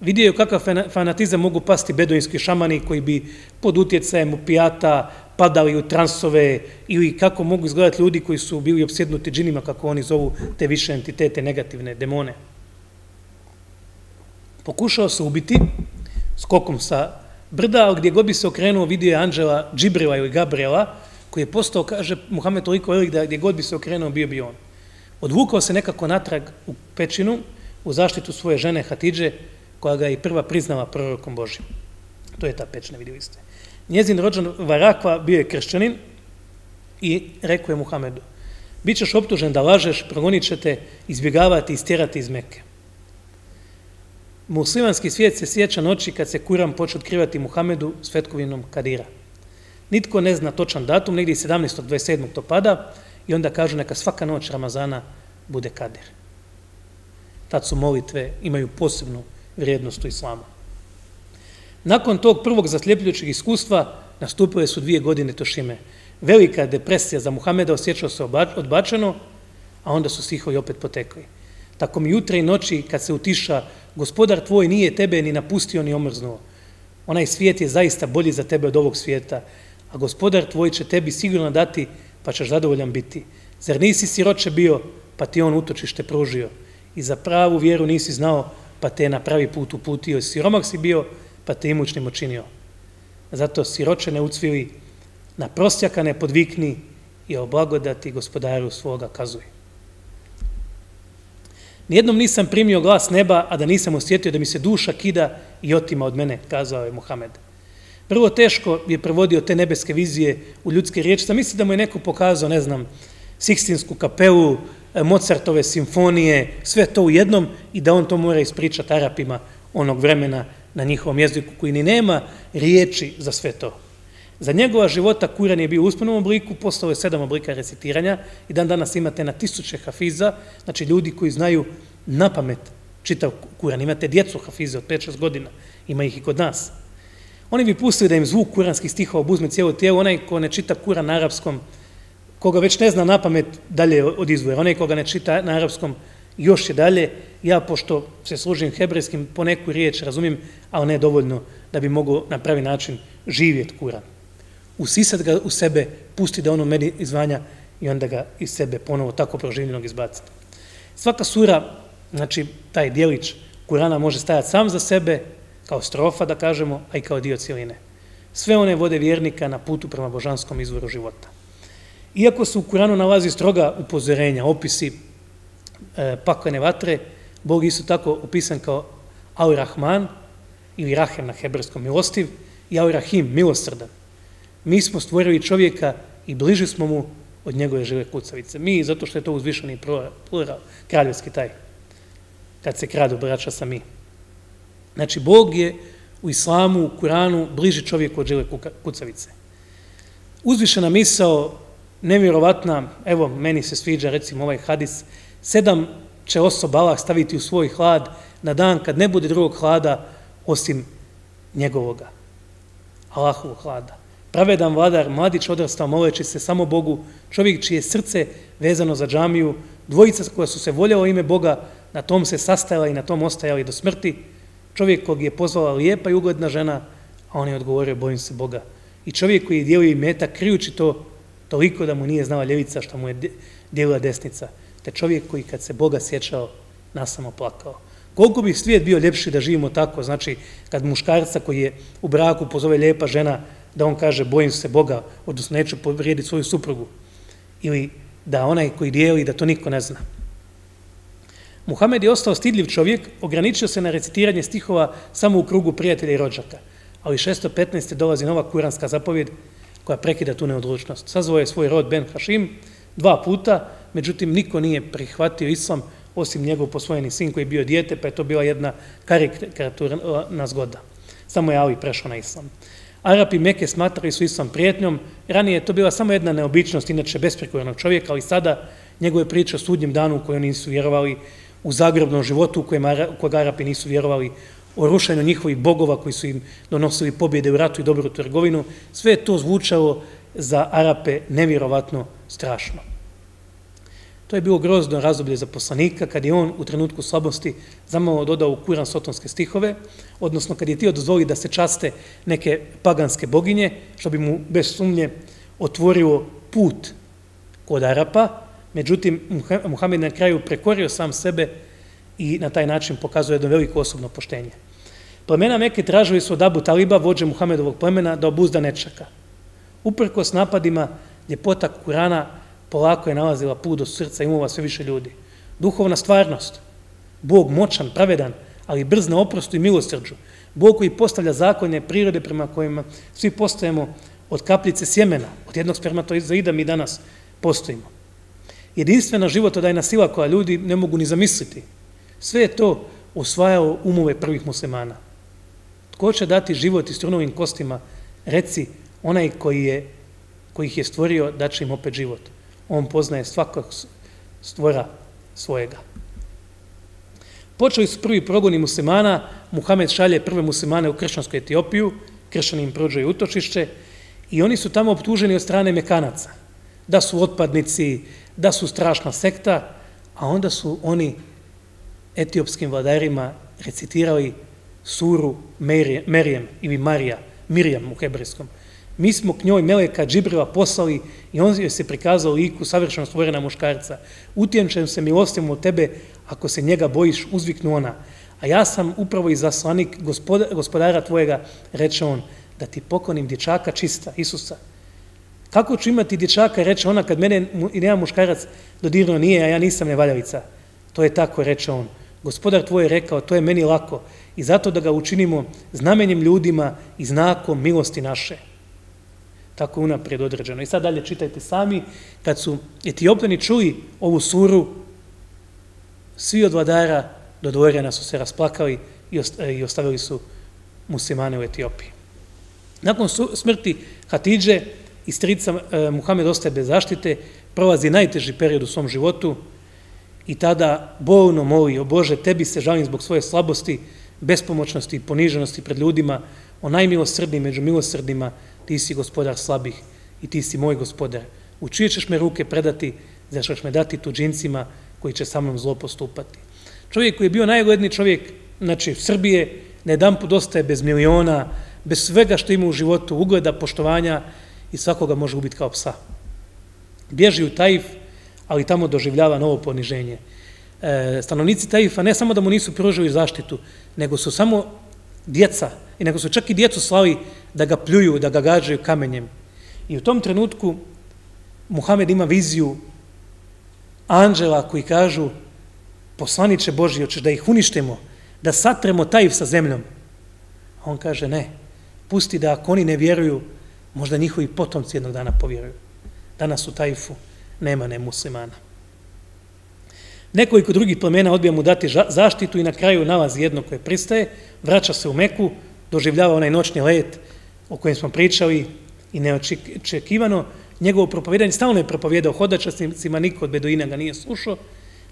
Vidio je kakav fanatizam mogu pasti beduinski šamani koji bi pod utjecajem opijata padali u transove ili kako mogu izgledati ljudi koji su bili obsjednuti džinima, kako oni zovu te više entitete, negativne demone. Pokušao se ubiti skokom sa brda, ali gdje god bi se okrenuo vidio je Anđela Džibrila ili Gabriela, koji je postao, kaže Muhammed toliko velik da gdje god bi se okrenuo bio bi on. Odvukao se nekako natrag u pećinu u zaštitu svoje žene Hatidže, koja ga je i prva priznala prorokom Božim. To je ta pečna, vidjeli ste. Njezin rođan Varakva bio je kršćanin i rekao je Muhamedu, bit ćeš optužen da lažeš, progonit ćete izbjegavati i stjerati iz Mekke. Muslimanski svijet se sjeća noći kad se Kuran počeo otkrivati Muhamedu s Fetkovinom Kadira. Nitko ne zna točan datum, negdje 17. 27. to pada i onda kažu neka svaka noć Ramazana bude Kadir. Tad su molitve, imaju posebnu vrijednost u islamu. Nakon tog prvog zasljepljujućeg iskustva nastupile su dvije godine tošime. Velika depresija za Muhameda osjećao se odbačeno, a onda su stihovi opet potekli. Tako mi jutra i noći, kad se utiša, gospodar tvoj nije tebe ni napustio ni omrznuo. Onaj svijet je zaista bolji za tebe od ovog svijeta, a gospodar tvoj će tebi sigurno dati, pa ćeš zadovoljan biti. Zar nisi siroče bio, pa ti on utočište pružio? I za pravu vjeru nisi znao, pa te na pravi put uputio. Siromak si bio, pa te imućnim učinio. Zato siroče ne ucvili, na prostjaka ne podvikni i o blagodati gospodaru svoga kazuj. Nijednom nisam primio glas neba, a da nisam osjetio da mi se duša kida i otima od mene, kazao je Muhammed. Prvo teško je prevodio te nebeske vizije u ljudske riječi, da misli da mu je neko pokazao, ne znam, Sikstinsku kapelu, e, Mozartove simfonije, sve to u jednom i da on to mora ispričati Arapima onog vremena na njihovom jeziku koji ni nema riječi za sve to. Za njegova života Kuran je bio u usmenom obliku, postao je sedam oblika recitiranja i dan danas imate na tisuće hafiza, znači ljudi koji znaju na pamet čitav Kuran. Imate djecu hafize od 5-6 godina, ima ih i kod nas. Oni bi pustili da im zvuk kuranskih stihova obuzme cijelo tijelo, onaj ko ne čita Kuran na arapskom, koga već ne zna na pamet dalje od izvora. onaj koga ne čita na arapskom, još je dalje, ja pošto se služim hebrejskim, po neku riječ razumijem, ali ne dovoljno da bi mogo na pravi način živjeti Kuran. Usisat ga u sebe, pusti da ono meni izvanja i onda ga iz sebe ponovo tako proživljenog izbaciti. Svaka sura, znači taj dijelić Kurana može stajati sam za sebe, kao strofa da kažemo, a i kao dio cijeline. Sve one vode vjernika na putu prema božanskom izvoru života. Iako se u Kuranu nalazi stroga upozorenja, opisi e, paklene vatre, Bog isto tako opisan kao Al-Rahman ili Rahem na hebrejskom milostiv i Al-Rahim, milosrdan. Mi smo stvorili čovjeka i bliži smo mu od njegove žive kucavice. Mi, zato što je to uzvišeni plural, kraljevski taj, kad se kradu braća sa mi. Znači, Bog je u islamu, u Kuranu, bliži čovjeku od žive kucavice. Uzvišena misao, nevjerovatna, evo, meni se sviđa, recimo, ovaj hadis, sedam će osoba Allah staviti u svoj hlad na dan kad ne bude drugog hlada osim njegovoga. Allahovog hlada. Pravedan vladar, mladić odrastao moleći se samo Bogu, čovjek čije srce vezano za džamiju, dvojica koja su se voljela ime Boga, na tom se sastajala i na tom ostajali do smrti, čovjek kog je pozvala lijepa i ugledna žena, a on je odgovorio, bojim se Boga. I čovjek koji je dijelio meta, krijući to toliko da mu nije znala ljevica što mu je dijelila desnica te čovjek koji kad se Boga sjećao, nasamo plakao. Koliko bi svijet bio ljepši da živimo tako, znači kad muškarca koji je u braku pozove lijepa žena, da on kaže bojim se Boga, odnosno neću povrijediti svoju suprugu, ili da onaj koji dijeli, da to niko ne zna. Muhammed je ostao stidljiv čovjek, ograničio se na recitiranje stihova samo u krugu prijatelja i rođaka, ali 615. dolazi nova kuranska zapovjed koja prekida tu neodlučnost. Sazvao je svoj rod Ben Hašim dva puta, međutim niko nije prihvatio islam osim njegov posvojeni sin koji je bio dijete, pa je to bila jedna karikaturna zgoda. Samo je Ali prešao na islam. Arapi Meke smatrali su islam prijetnjom, ranije je to bila samo jedna neobičnost, inače besprekojenog čovjeka, ali sada njegove priče o sudnjem danu u kojoj nisu vjerovali, u zagrobnom životu u kojem, Arapi nisu vjerovali, o rušenju njihovih bogova koji su im donosili pobjede u ratu i dobru trgovinu, sve je to zvučalo za Arape nevjerovatno strašno. To je bilo grozno razdoblje za poslanika, kad je on u trenutku slabosti zamalo dodao u Kuran sotonske stihove, odnosno kad je ti dozvoli da se časte neke paganske boginje, što bi mu bez sumnje otvorio put kod Arapa, međutim, Muhammed na kraju prekorio sam sebe i na taj način pokazuje jedno veliko osobno poštenje. Plemena Mekke tražili su od Abu Taliba, vođe Muhammedovog plemena, da obuzda nečaka. Uprko s napadima, ljepota Kurana polako je nalazila put do srca i umova sve više ljudi. Duhovna stvarnost, Bog moćan, pravedan, ali brz na oprostu i milosrđu. Bog koji postavlja zakonje prirode prema kojima svi postajemo od kapljice sjemena, od jednog spermatozoida mi danas postojimo. Jedinstvena životodajna sila koja ljudi ne mogu ni zamisliti. Sve je to osvajao umove prvih muslimana. Tko će dati život i strunovim kostima, reci onaj koji, je, koji ih je stvorio, da će im opet život. On poznaje svakog stvora svojega. Počeli su prvi progoni muslimana, Muhamed šalje prve muslimane u kršćansku Etiopiju, kršćani im prođe utočišće i oni su tamo optuženi od strane Mekanaca, da su otpadnici, da su strašna sekta, a onda su oni etiopskim vladarima recitirali suru Merijem ili Marija, Mirjam u hebrejskom. Mi smo k njoj Meleka Džibrila poslali i on joj se prikazao liku savršeno stvorena muškarca. Utjenčem se milostim od tebe, ako se njega bojiš, uzviknu ona. A ja sam upravo i zaslanik gospodara tvojega, reče on, da ti poklonim dječaka čista, Isusa. Kako ću imati dječaka, reče ona, kad mene i nema muškarac dodirno nije, a ja nisam nevaljavica. To je tako, reče on. Gospodar tvoj je rekao, to je meni lako i zato da ga učinimo znamenjem ljudima i znakom milosti naše. Tako unaprijed određeno. I sad dalje čitajte sami, kad su etiopljani čuli ovu suru, svi od vladara do dvorjena su se rasplakali e, i ostavili su muslimane u Etiopiji. Nakon smrti Hatidže i strica e, Muhammed ostaje bez zaštite, prolazi najteži period u svom životu i tada bolno moli, o Bože, tebi se žalim zbog svoje slabosti, bespomoćnosti i poniženosti pred ljudima, o najmilosrdnim među milosrdnima, ti si gospodar slabih i ti si moj gospodar. U čije ćeš me ruke predati, za ćeš me dati tuđincima koji će sa mnom zlo postupati. Čovjek koji je bio najgledniji čovjek, znači Srbije, na jedan put ostaje bez miliona, bez svega što ima u životu, ugleda, poštovanja i svakoga može ubiti kao psa. Bježi u Tajif, ali tamo doživljava novo poniženje. E, stanovnici Taifa ne samo da mu nisu pružili zaštitu, nego su samo djeca, i nego su čak i djecu slali da ga pljuju, da ga gađaju kamenjem. I u tom trenutku Muhammed ima viziju anđela koji kažu poslaniće Boži, hoćeš da ih uništimo, da satremo Taif sa zemljom. A on kaže ne, pusti da ako oni ne vjeruju, možda njihovi potomci jednog dana povjeruju. Danas u Taifu nema nemuslimana. Nekoliko drugih plemena odbija mu dati zaštitu i na kraju nalazi jedno koje pristaje, vraća se u Meku, doživljava onaj noćni let o kojem smo pričali i neočekivano, njegovo propovjedanje, stalno je propovjedao hodočasnicima, niko od Beduina ga nije slušao,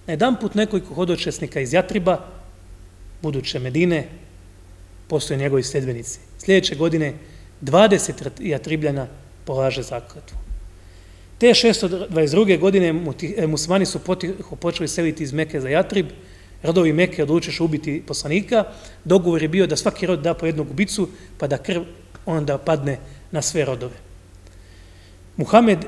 na jedan put nekoliko hodočasnika iz Jatriba, buduće Medine, postoje njegovi sljedbenici. Sljedeće godine 20 Jatribljana polaže zakletvu. Te 622. godine e, musmani su potiho počeli seliti iz Meke za Jatrib, rodovi Meke odlučiš ubiti poslanika, dogovor je bio da svaki rod da po jednog ubicu, pa da krv onda padne na sve rodove. Muhamed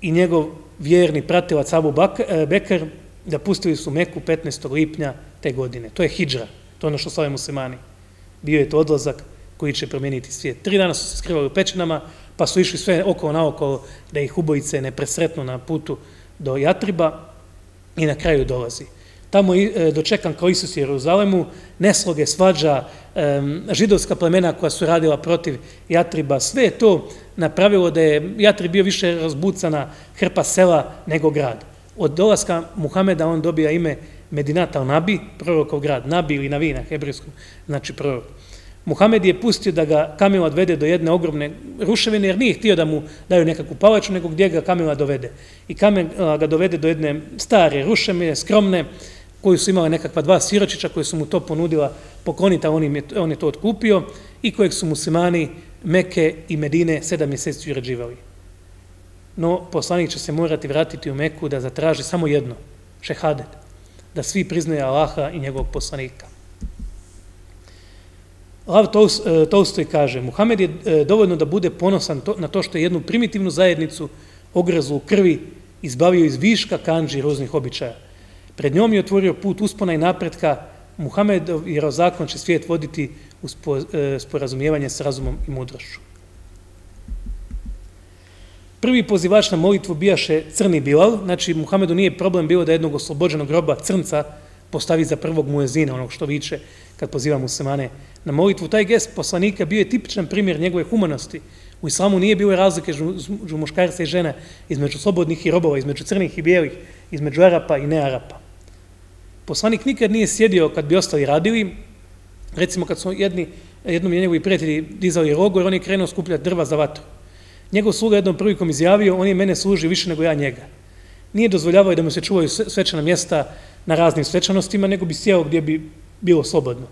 i njegov vjerni pratilac Abu e, Bekar da pustili su Meku 15. lipnja te godine. To je hijđra, to je ono što slave muslimani. Bio je to odlazak koji će promijeniti svijet. Tri dana su se skrivali u pećinama, pa su išli sve oko na oko da ih ubojice ne presretnu na putu do Jatriba i na kraju dolazi. Tamo je dočekan kao Isus u Jeruzalemu, nesloge, svađa, židovska plemena koja su radila protiv Jatriba, sve je to napravilo da je Jatrib bio više razbucana hrpa sela nego grad. Od dolaska Muhameda on dobija ime Medinat al-Nabi, prorokov grad, Nabi ili Navi na hebrijskom, znači prorok. Muhamed je pustio da ga kamila odvede do jedne ogromne ruševine, jer nije htio da mu daju nekakvu palaču, nego gdje ga kamila dovede. I kamila ga dovede do jedne stare ruševine, skromne, koju su imale nekakva dva siročića koji su mu to ponudila poklonita, on, je, on je to otkupio i kojeg su muslimani Meke i Medine sedam mjeseci urađivali. No, poslanik će se morati vratiti u Meku da zatraži samo jedno, šehadet, da svi priznaju Allaha i njegovog poslanika. Lav e, Tolstoj kaže, Muhammed je e, dovoljno da bude ponosan na to što je jednu primitivnu zajednicu ograzu u krvi izbavio iz viška kanđi roznih običaja. Pred njom je otvorio put uspona i napretka, Muhammed je zakon će svijet voditi u e, sporazumijevanje s razumom i mudrošću. Prvi pozivač na molitvu bijaše crni Bilal, znači Muhammedu nije problem bilo da jednog oslobođenog groba crnca postaviti za prvog muezina, onog što viče kad poziva muslimane na molitvu. Taj gest poslanika bio je tipičan primjer njegove humanosti. U islamu nije bilo razlike između muškarca i žene, između slobodnih i robova, između crnih i bijelih, između Arapa i nearapa. Poslanik nikad nije sjedio kad bi ostali radili, recimo kad su jedni, jednom je njegovi prijatelji dizali rogor, on je krenuo skupljati drva za vatru. Njegov sluga jednom prvikom izjavio, on je mene služi više nego ja njega. Nije dozvoljavao da mu se čuvaju svečana mjesta na raznim svečanostima, nego bi sjeo gdje bi bilo slobodno.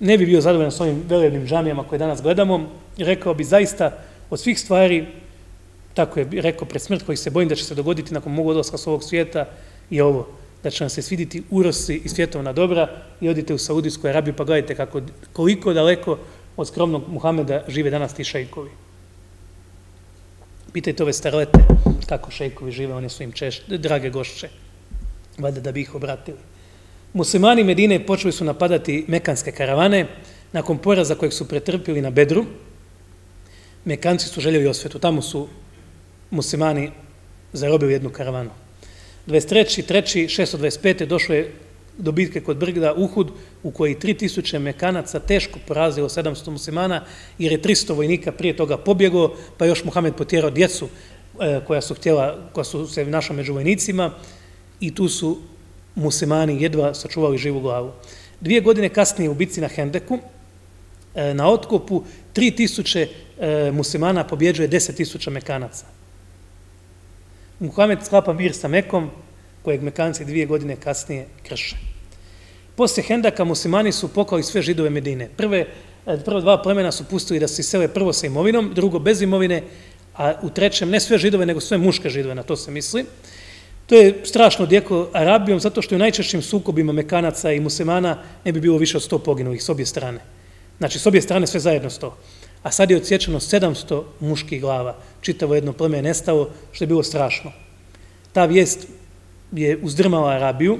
Ne bi bio zadovoljan s ovim velebnim džamijama koje danas gledamo, rekao bi zaista od svih stvari, tako je rekao pred smrt koji se bojim da će se dogoditi nakon mogu odlaska s ovog svijeta, i ovo, da će nam se sviditi urosi i svjetovna dobra i odite u Saudijsku Arabiju pa gledajte kako, koliko daleko od skromnog Muhameda žive danas ti šejkovi. Pitajte ove starlete kako šejkovi žive, oni su im češ, drage gošće, valjda da bi ih obratili. Muslimani Medine počeli su napadati mekanske karavane, nakon poraza kojeg su pretrpili na Bedru, Mekanci su željeli osvetu, tamo su muslimani zarobili jednu karavanu. 23. 3. 625. došlo je do bitke kod Brgda Uhud, u kojoj 3000 mekanaca teško porazilo 700 muslimana, jer je 300 vojnika prije toga pobjeglo, pa još Muhammed potjerao djecu e, koja su htjela, koja su se našla među vojnicima, i tu su muslimani jedva sačuvali živu glavu. Dvije godine kasnije u bitci na Hendeku, e, na otkopu 3000 e, muslimana pobjeđuje 10.000 mekanaca. Muhammed sklapa mir sa Mekom, kojeg Mekanci dvije godine kasnije krše. Posle Hendaka muslimani su pokali sve židove Medine. Prve, e, prva prvo dva plemena su pustili da se sele prvo sa imovinom, drugo bez imovine, a u trećem ne sve židove, nego sve muške židove, na to se misli. To je strašno djeko Arabijom, zato što u najčešćim sukobima Mekanaca i muslimana ne bi bilo više od sto poginulih s obje strane. Znači, s obje strane sve zajedno sto. A sad je odsječeno 700 muških glava. Čitavo jedno pleme je nestalo, što je bilo strašno. Ta vijest je uzdrmala Arabiju,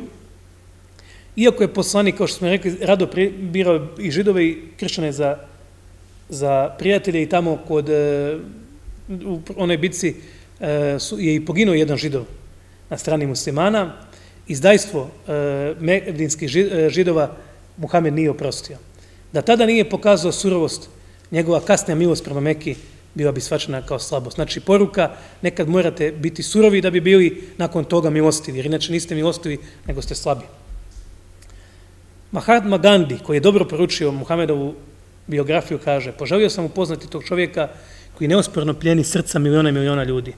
iako je poslanik, kao što smo rekli, rado birao i židove i kršćane za, za prijatelje i tamo kod, e, u onoj bitci e, je i poginuo jedan židov na strani muslimana, izdajstvo e, medinskih e, židova Muhammed nije oprostio. Da tada nije pokazao surovost, njegova kasnija milost prema Meki bila bi svačena kao slabost. Znači, poruka, nekad morate biti surovi da bi bili nakon toga milostivi, jer inače niste milostivi, nego ste slabi. Mahatma Gandhi, koji je dobro poručio Muhamedovu biografiju, kaže, poželio sam upoznati tog čovjeka koji neosporno pljeni srca miliona i miliona ljudi.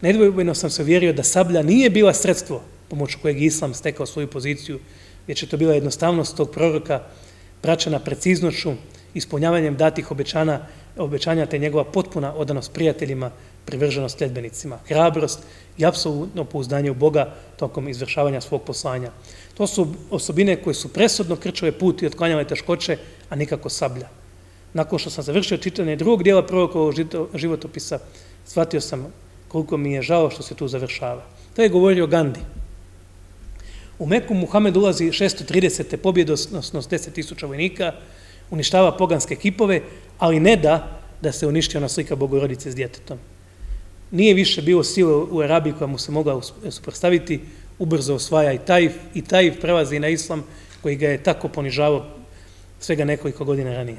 Nedvojbeno sam se vjerio da sablja nije bila sredstvo pomoću kojeg Islam stekao svoju poziciju, već je to bila jednostavnost tog proroka, praćena preciznošću, ispunjavanjem datih obećana, obećanja te njegova potpuna odanost prijateljima, privrženost sljedbenicima, hrabrost i apsolutno pouzdanje u Boga tokom izvršavanja svog poslanja. To su osobine koje su presudno krčove put i otklanjale teškoće, a nikako sablja. Nakon što sam završio čitanje drugog dijela prorokovog životopisa, shvatio sam koliko mi je žao što se tu završava. To je govorio Gandhi. U Meku Muhammed ulazi 630. pobjedosnost 10.000 vojnika, uništava poganske kipove, ali ne da da se uništi ona slika bogorodice s djetetom. Nije više bilo sile u Arabiji koja mu se mogla suprostaviti, ubrzo osvaja i Tajif, i Tajif prelazi na islam koji ga je tako ponižavao svega nekoliko godina ranije.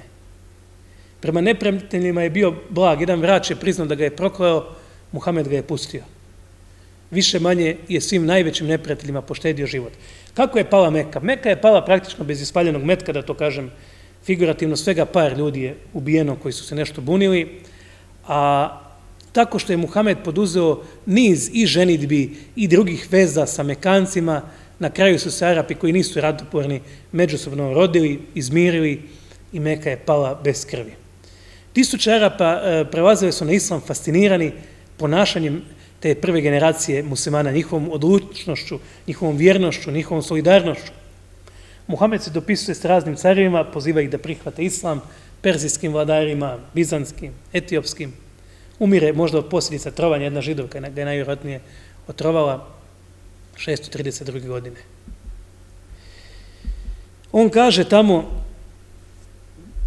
Prema nepremiteljima je bio blag, jedan vrač je priznao da ga je prokleo, Muhammed ga je pustio. Više manje je svim najvećim neprijateljima poštedio život. Kako je pala Meka? Meka je pala praktično bez ispaljenog metka, da to kažem figurativno, svega par ljudi je ubijeno koji su se nešto bunili, a tako što je Muhammed poduzeo niz i ženitbi i drugih veza sa Mekancima, na kraju su se Arapi koji nisu radoporni međusobno rodili, izmirili i Meka je pala bez krvi. Tisuće Arapa e, prelazili su na islam fascinirani ponašanjem te prve generacije muslimana, njihovom odlučnošću, njihovom vjernošću, njihovom solidarnošću. Muhammed se dopisuje s raznim carima, poziva ih da prihvate islam, perzijskim vladarima, bizanskim, etiopskim. Umire možda od posljedica trovanja jedna židovka, ga je najvjerojatnije otrovala 632. godine. On kaže tamo,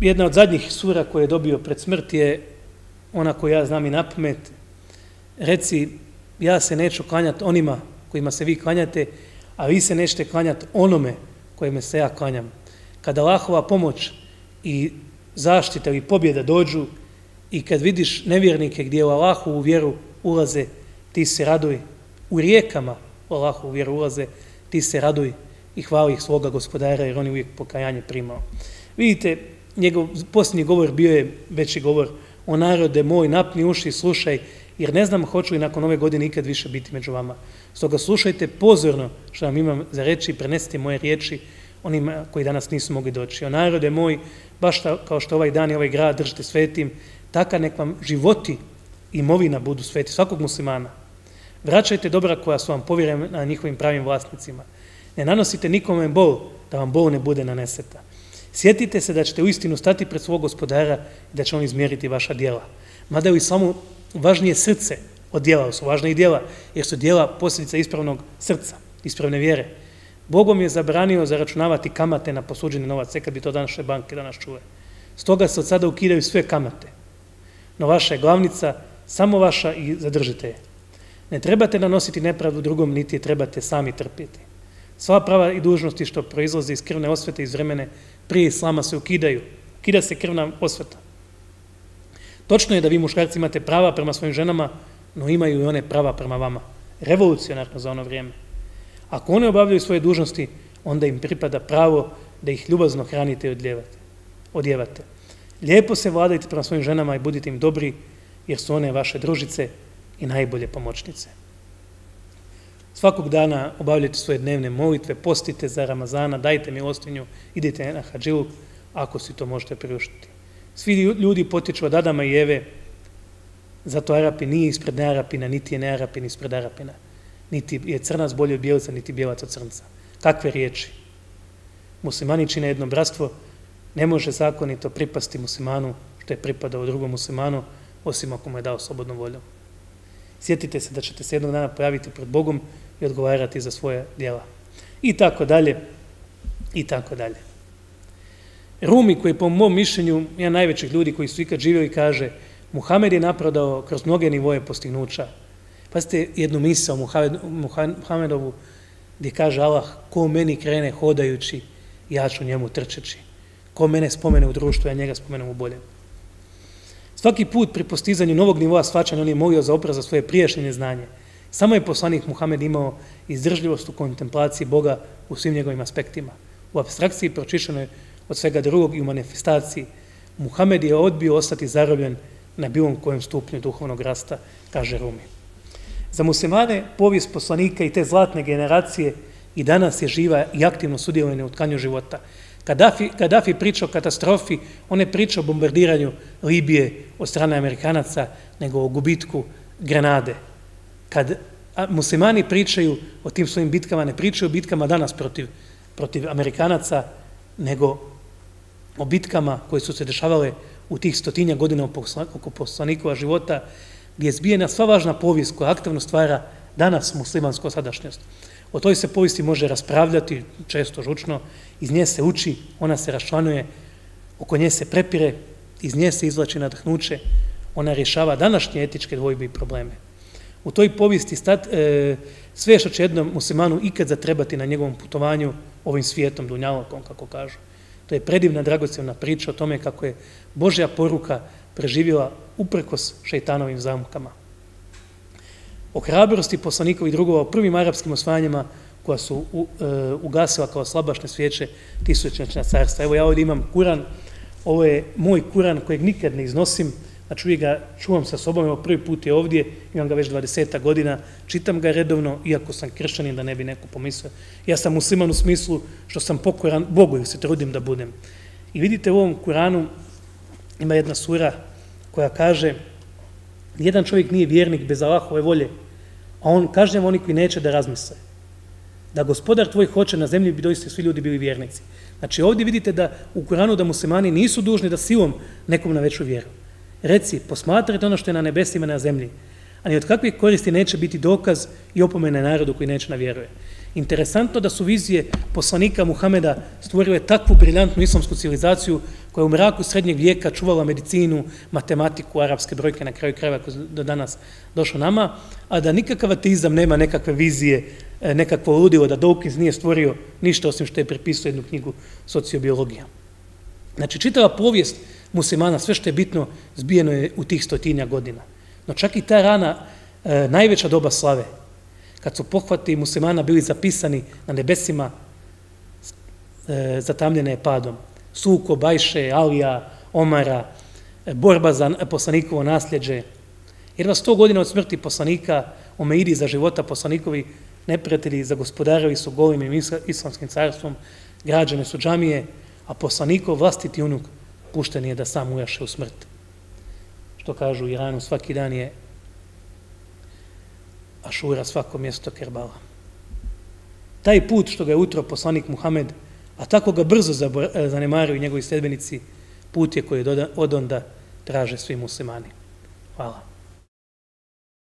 jedna od zadnjih sura koje je dobio pred smrt je ona koju ja znam i napamet, reci, ja se neću klanjati onima kojima se vi klanjate, a vi se nećete klanjati onome kojima se ja klanjam. Kada Allahova pomoć i zaštita i pobjeda dođu i kad vidiš nevjernike gdje u Allahovu u vjeru ulaze, ti se raduj. U rijekama u Allahovu u vjeru ulaze, ti se raduj i hvali ih svoga gospodara jer oni uvijek pokajanje primao. Vidite, njegov posljednji govor bio je veći govor o narode moj, napni uši, slušaj, jer ne znam hoću li nakon ove godine ikad više biti među vama. Stoga slušajte pozorno što vam imam za reći i prenesite moje riječi onima koji danas nisu mogli doći. O narode moj, baš kao što ovaj dan i ovaj grad držite svetim, taka nek vam životi i imovina budu sveti, svakog muslimana. Vraćajte dobra koja su vam povjerena na njihovim pravim vlasnicima. Ne nanosite nikome bol, da vam bol ne bude naneseta. Sjetite se da ćete u istinu stati pred svog gospodara i da će on izmjeriti vaša dijela. Mada je u islamu važnije srce od dijela, su važna i dijela, jer su dijela posljedica ispravnog srca, ispravne vjere. Bogom je zabranio zaračunavati kamate na posuđeni novac, sve kad bi to današnje banke danas čuve. Stoga se od sada ukidaju sve kamate. No vaša je glavnica, samo vaša i zadržite je. Ne trebate nanositi nepravdu drugom, niti je trebate sami trpjeti. Sva prava i dužnosti što proizlaze iz krvne osvete iz vremene prije islama se ukidaju. Ukida se krvna osveta. Točno je da vi muškarci imate prava prema svojim ženama, no imaju i one prava prema vama. Revolucionarno za ono vrijeme. Ako one obavljaju svoje dužnosti, onda im pripada pravo da ih ljubazno hranite i odljevate. odjevate. Lijepo se vladajte prema svojim ženama i budite im dobri, jer su one vaše družice i najbolje pomoćnice. Svakog dana obavljajte svoje dnevne molitve, postite za Ramazana, dajte milostinju, idite na hađiluk, ako si to možete priuštiti. Svi ljudi potiču od Adama i Eve, zato Arapin nije ispred nearapina, niti je nearapin ispred Arapina. Niti je crnac bolje od bijelca, niti bijelac od crnca. Kakve riječi? Muslimani čine jedno bratstvo, ne može zakonito pripasti muslimanu što je pripadao drugom muslimanu, osim ako mu je dao slobodnu volju. Sjetite se da ćete se jednog dana pojaviti pred Bogom i odgovarati za svoje dijela. I tako dalje, i tako dalje. Rumi, koji po mom mišljenju, jedan najvećih ljudi koji su ikad živjeli, kaže Muhamed je napredao kroz mnoge nivoje postignuća. Pazite jednu misao Muhamedovu gdje kaže Allah, ko meni krene hodajući, ja ću njemu trčeći. Ko mene spomene u društvu, ja njega spomenem u boljem. Svaki put pri postizanju novog nivoa svačanja on je molio za opraz za svoje priješnje znanje. Samo je poslanik Muhammed imao izdržljivost u kontemplaciji Boga u svim njegovim aspektima. U abstrakciji pročišeno je od svega drugog i u manifestaciji. Muhammed je odbio ostati zarobljen na bilom kojem stupnju duhovnog rasta, kaže Rumi. Za muslimane povijest poslanika i te zlatne generacije i danas je živa i aktivno sudjelovanje u tkanju života. Kadafi, Kadafi priča o katastrofi, on ne priča o bombardiranju Libije od strane Amerikanaca, nego o gubitku Grenade. Kad muslimani pričaju o tim svojim bitkama, ne pričaju o bitkama danas protiv, protiv Amerikanaca, nego o bitkama koje su se dešavale u tih stotinja godina oko poslanikova života, gdje je zbijena sva važna povijest koja aktivno stvara danas muslimansko sadašnjost. O toj se povijesti može raspravljati, često žučno, iz nje se uči, ona se raščlanuje, oko nje se prepire, iz nje se izvlači nadahnuće, ona rješava današnje etičke dvojbe i probleme. U toj povijesti stat, e, sve što će jednom muslimanu ikad zatrebati na njegovom putovanju ovim svijetom, dunjalokom, kako kažu. To je predivna, dragocevna priča o tome kako je Božja poruka preživjela uprkos šeitanovim zamkama. O hrabrosti poslanikovi drugova o prvim arapskim osvajanjima koja su u, e, ugasila kao slabašne svijeće tisućnjačna carstva. Evo ja ovdje imam Kuran, ovo je moj Kuran kojeg nikad ne iznosim, znači uvijek ga čuvam sa sobom, evo prvi put je ovdje, imam ga već 20 godina, čitam ga redovno, iako sam kršćanin da ne bi neko pomislio. Ja sam musliman u smislu što sam pokoran Bogu i se trudim da budem. I vidite u ovom Kuranu ima jedna sura koja kaže jedan čovjek nije vjernik bez Allahove volje, A on kažnjava oni koji neće da razmisle. Da gospodar tvoj hoće na zemlji bi doista svi ljudi bili vjernici. Znači ovdje vidite da u Kuranu da muslimani nisu dužni da silom nekom na veću vjeru. Reci, posmatrajte ono što je na nebesima na zemlji, ali od kakvih koristi neće biti dokaz i opomene narodu koji neće na vjeruje. Interesantno da su vizije poslanika Muhameda stvorile takvu briljantnu islamsku civilizaciju koja je u mraku srednjeg vijeka čuvala medicinu, matematiku, arapske brojke na kraju krajeva koje do danas došlo nama, a da nikakav ateizam nema nekakve vizije, e, nekakvo ludilo, da Dawkins nije stvorio ništa osim što je prepisao jednu knjigu sociobiologija. Znači, čitava povijest muslimana, sve što je bitno, zbijeno je u tih stotinja godina. No čak i ta rana, e, najveća doba slave, kad su pohvati muslimana bili zapisani na nebesima, e, zatamljene je padom. Suko, Bajše, Alija, Omara, e, borba za poslanikovo nasljeđe. Jer vas sto godina od smrti poslanika, omeidi za života poslanikovi, neprijatelji zagospodarili su golim islamskim carstvom, građane su džamije, a poslanikov vlastiti unuk pušten je da sam ujaše u smrt. Što kažu u Iranu, svaki dan je Ašura svako mjesto Kerbala. Taj put što ga je utro poslanik Muhammed, a tako ga brzo e, zanemaruju njegovi sledbenici, put je koji od onda traže svi muslimani. Hvala.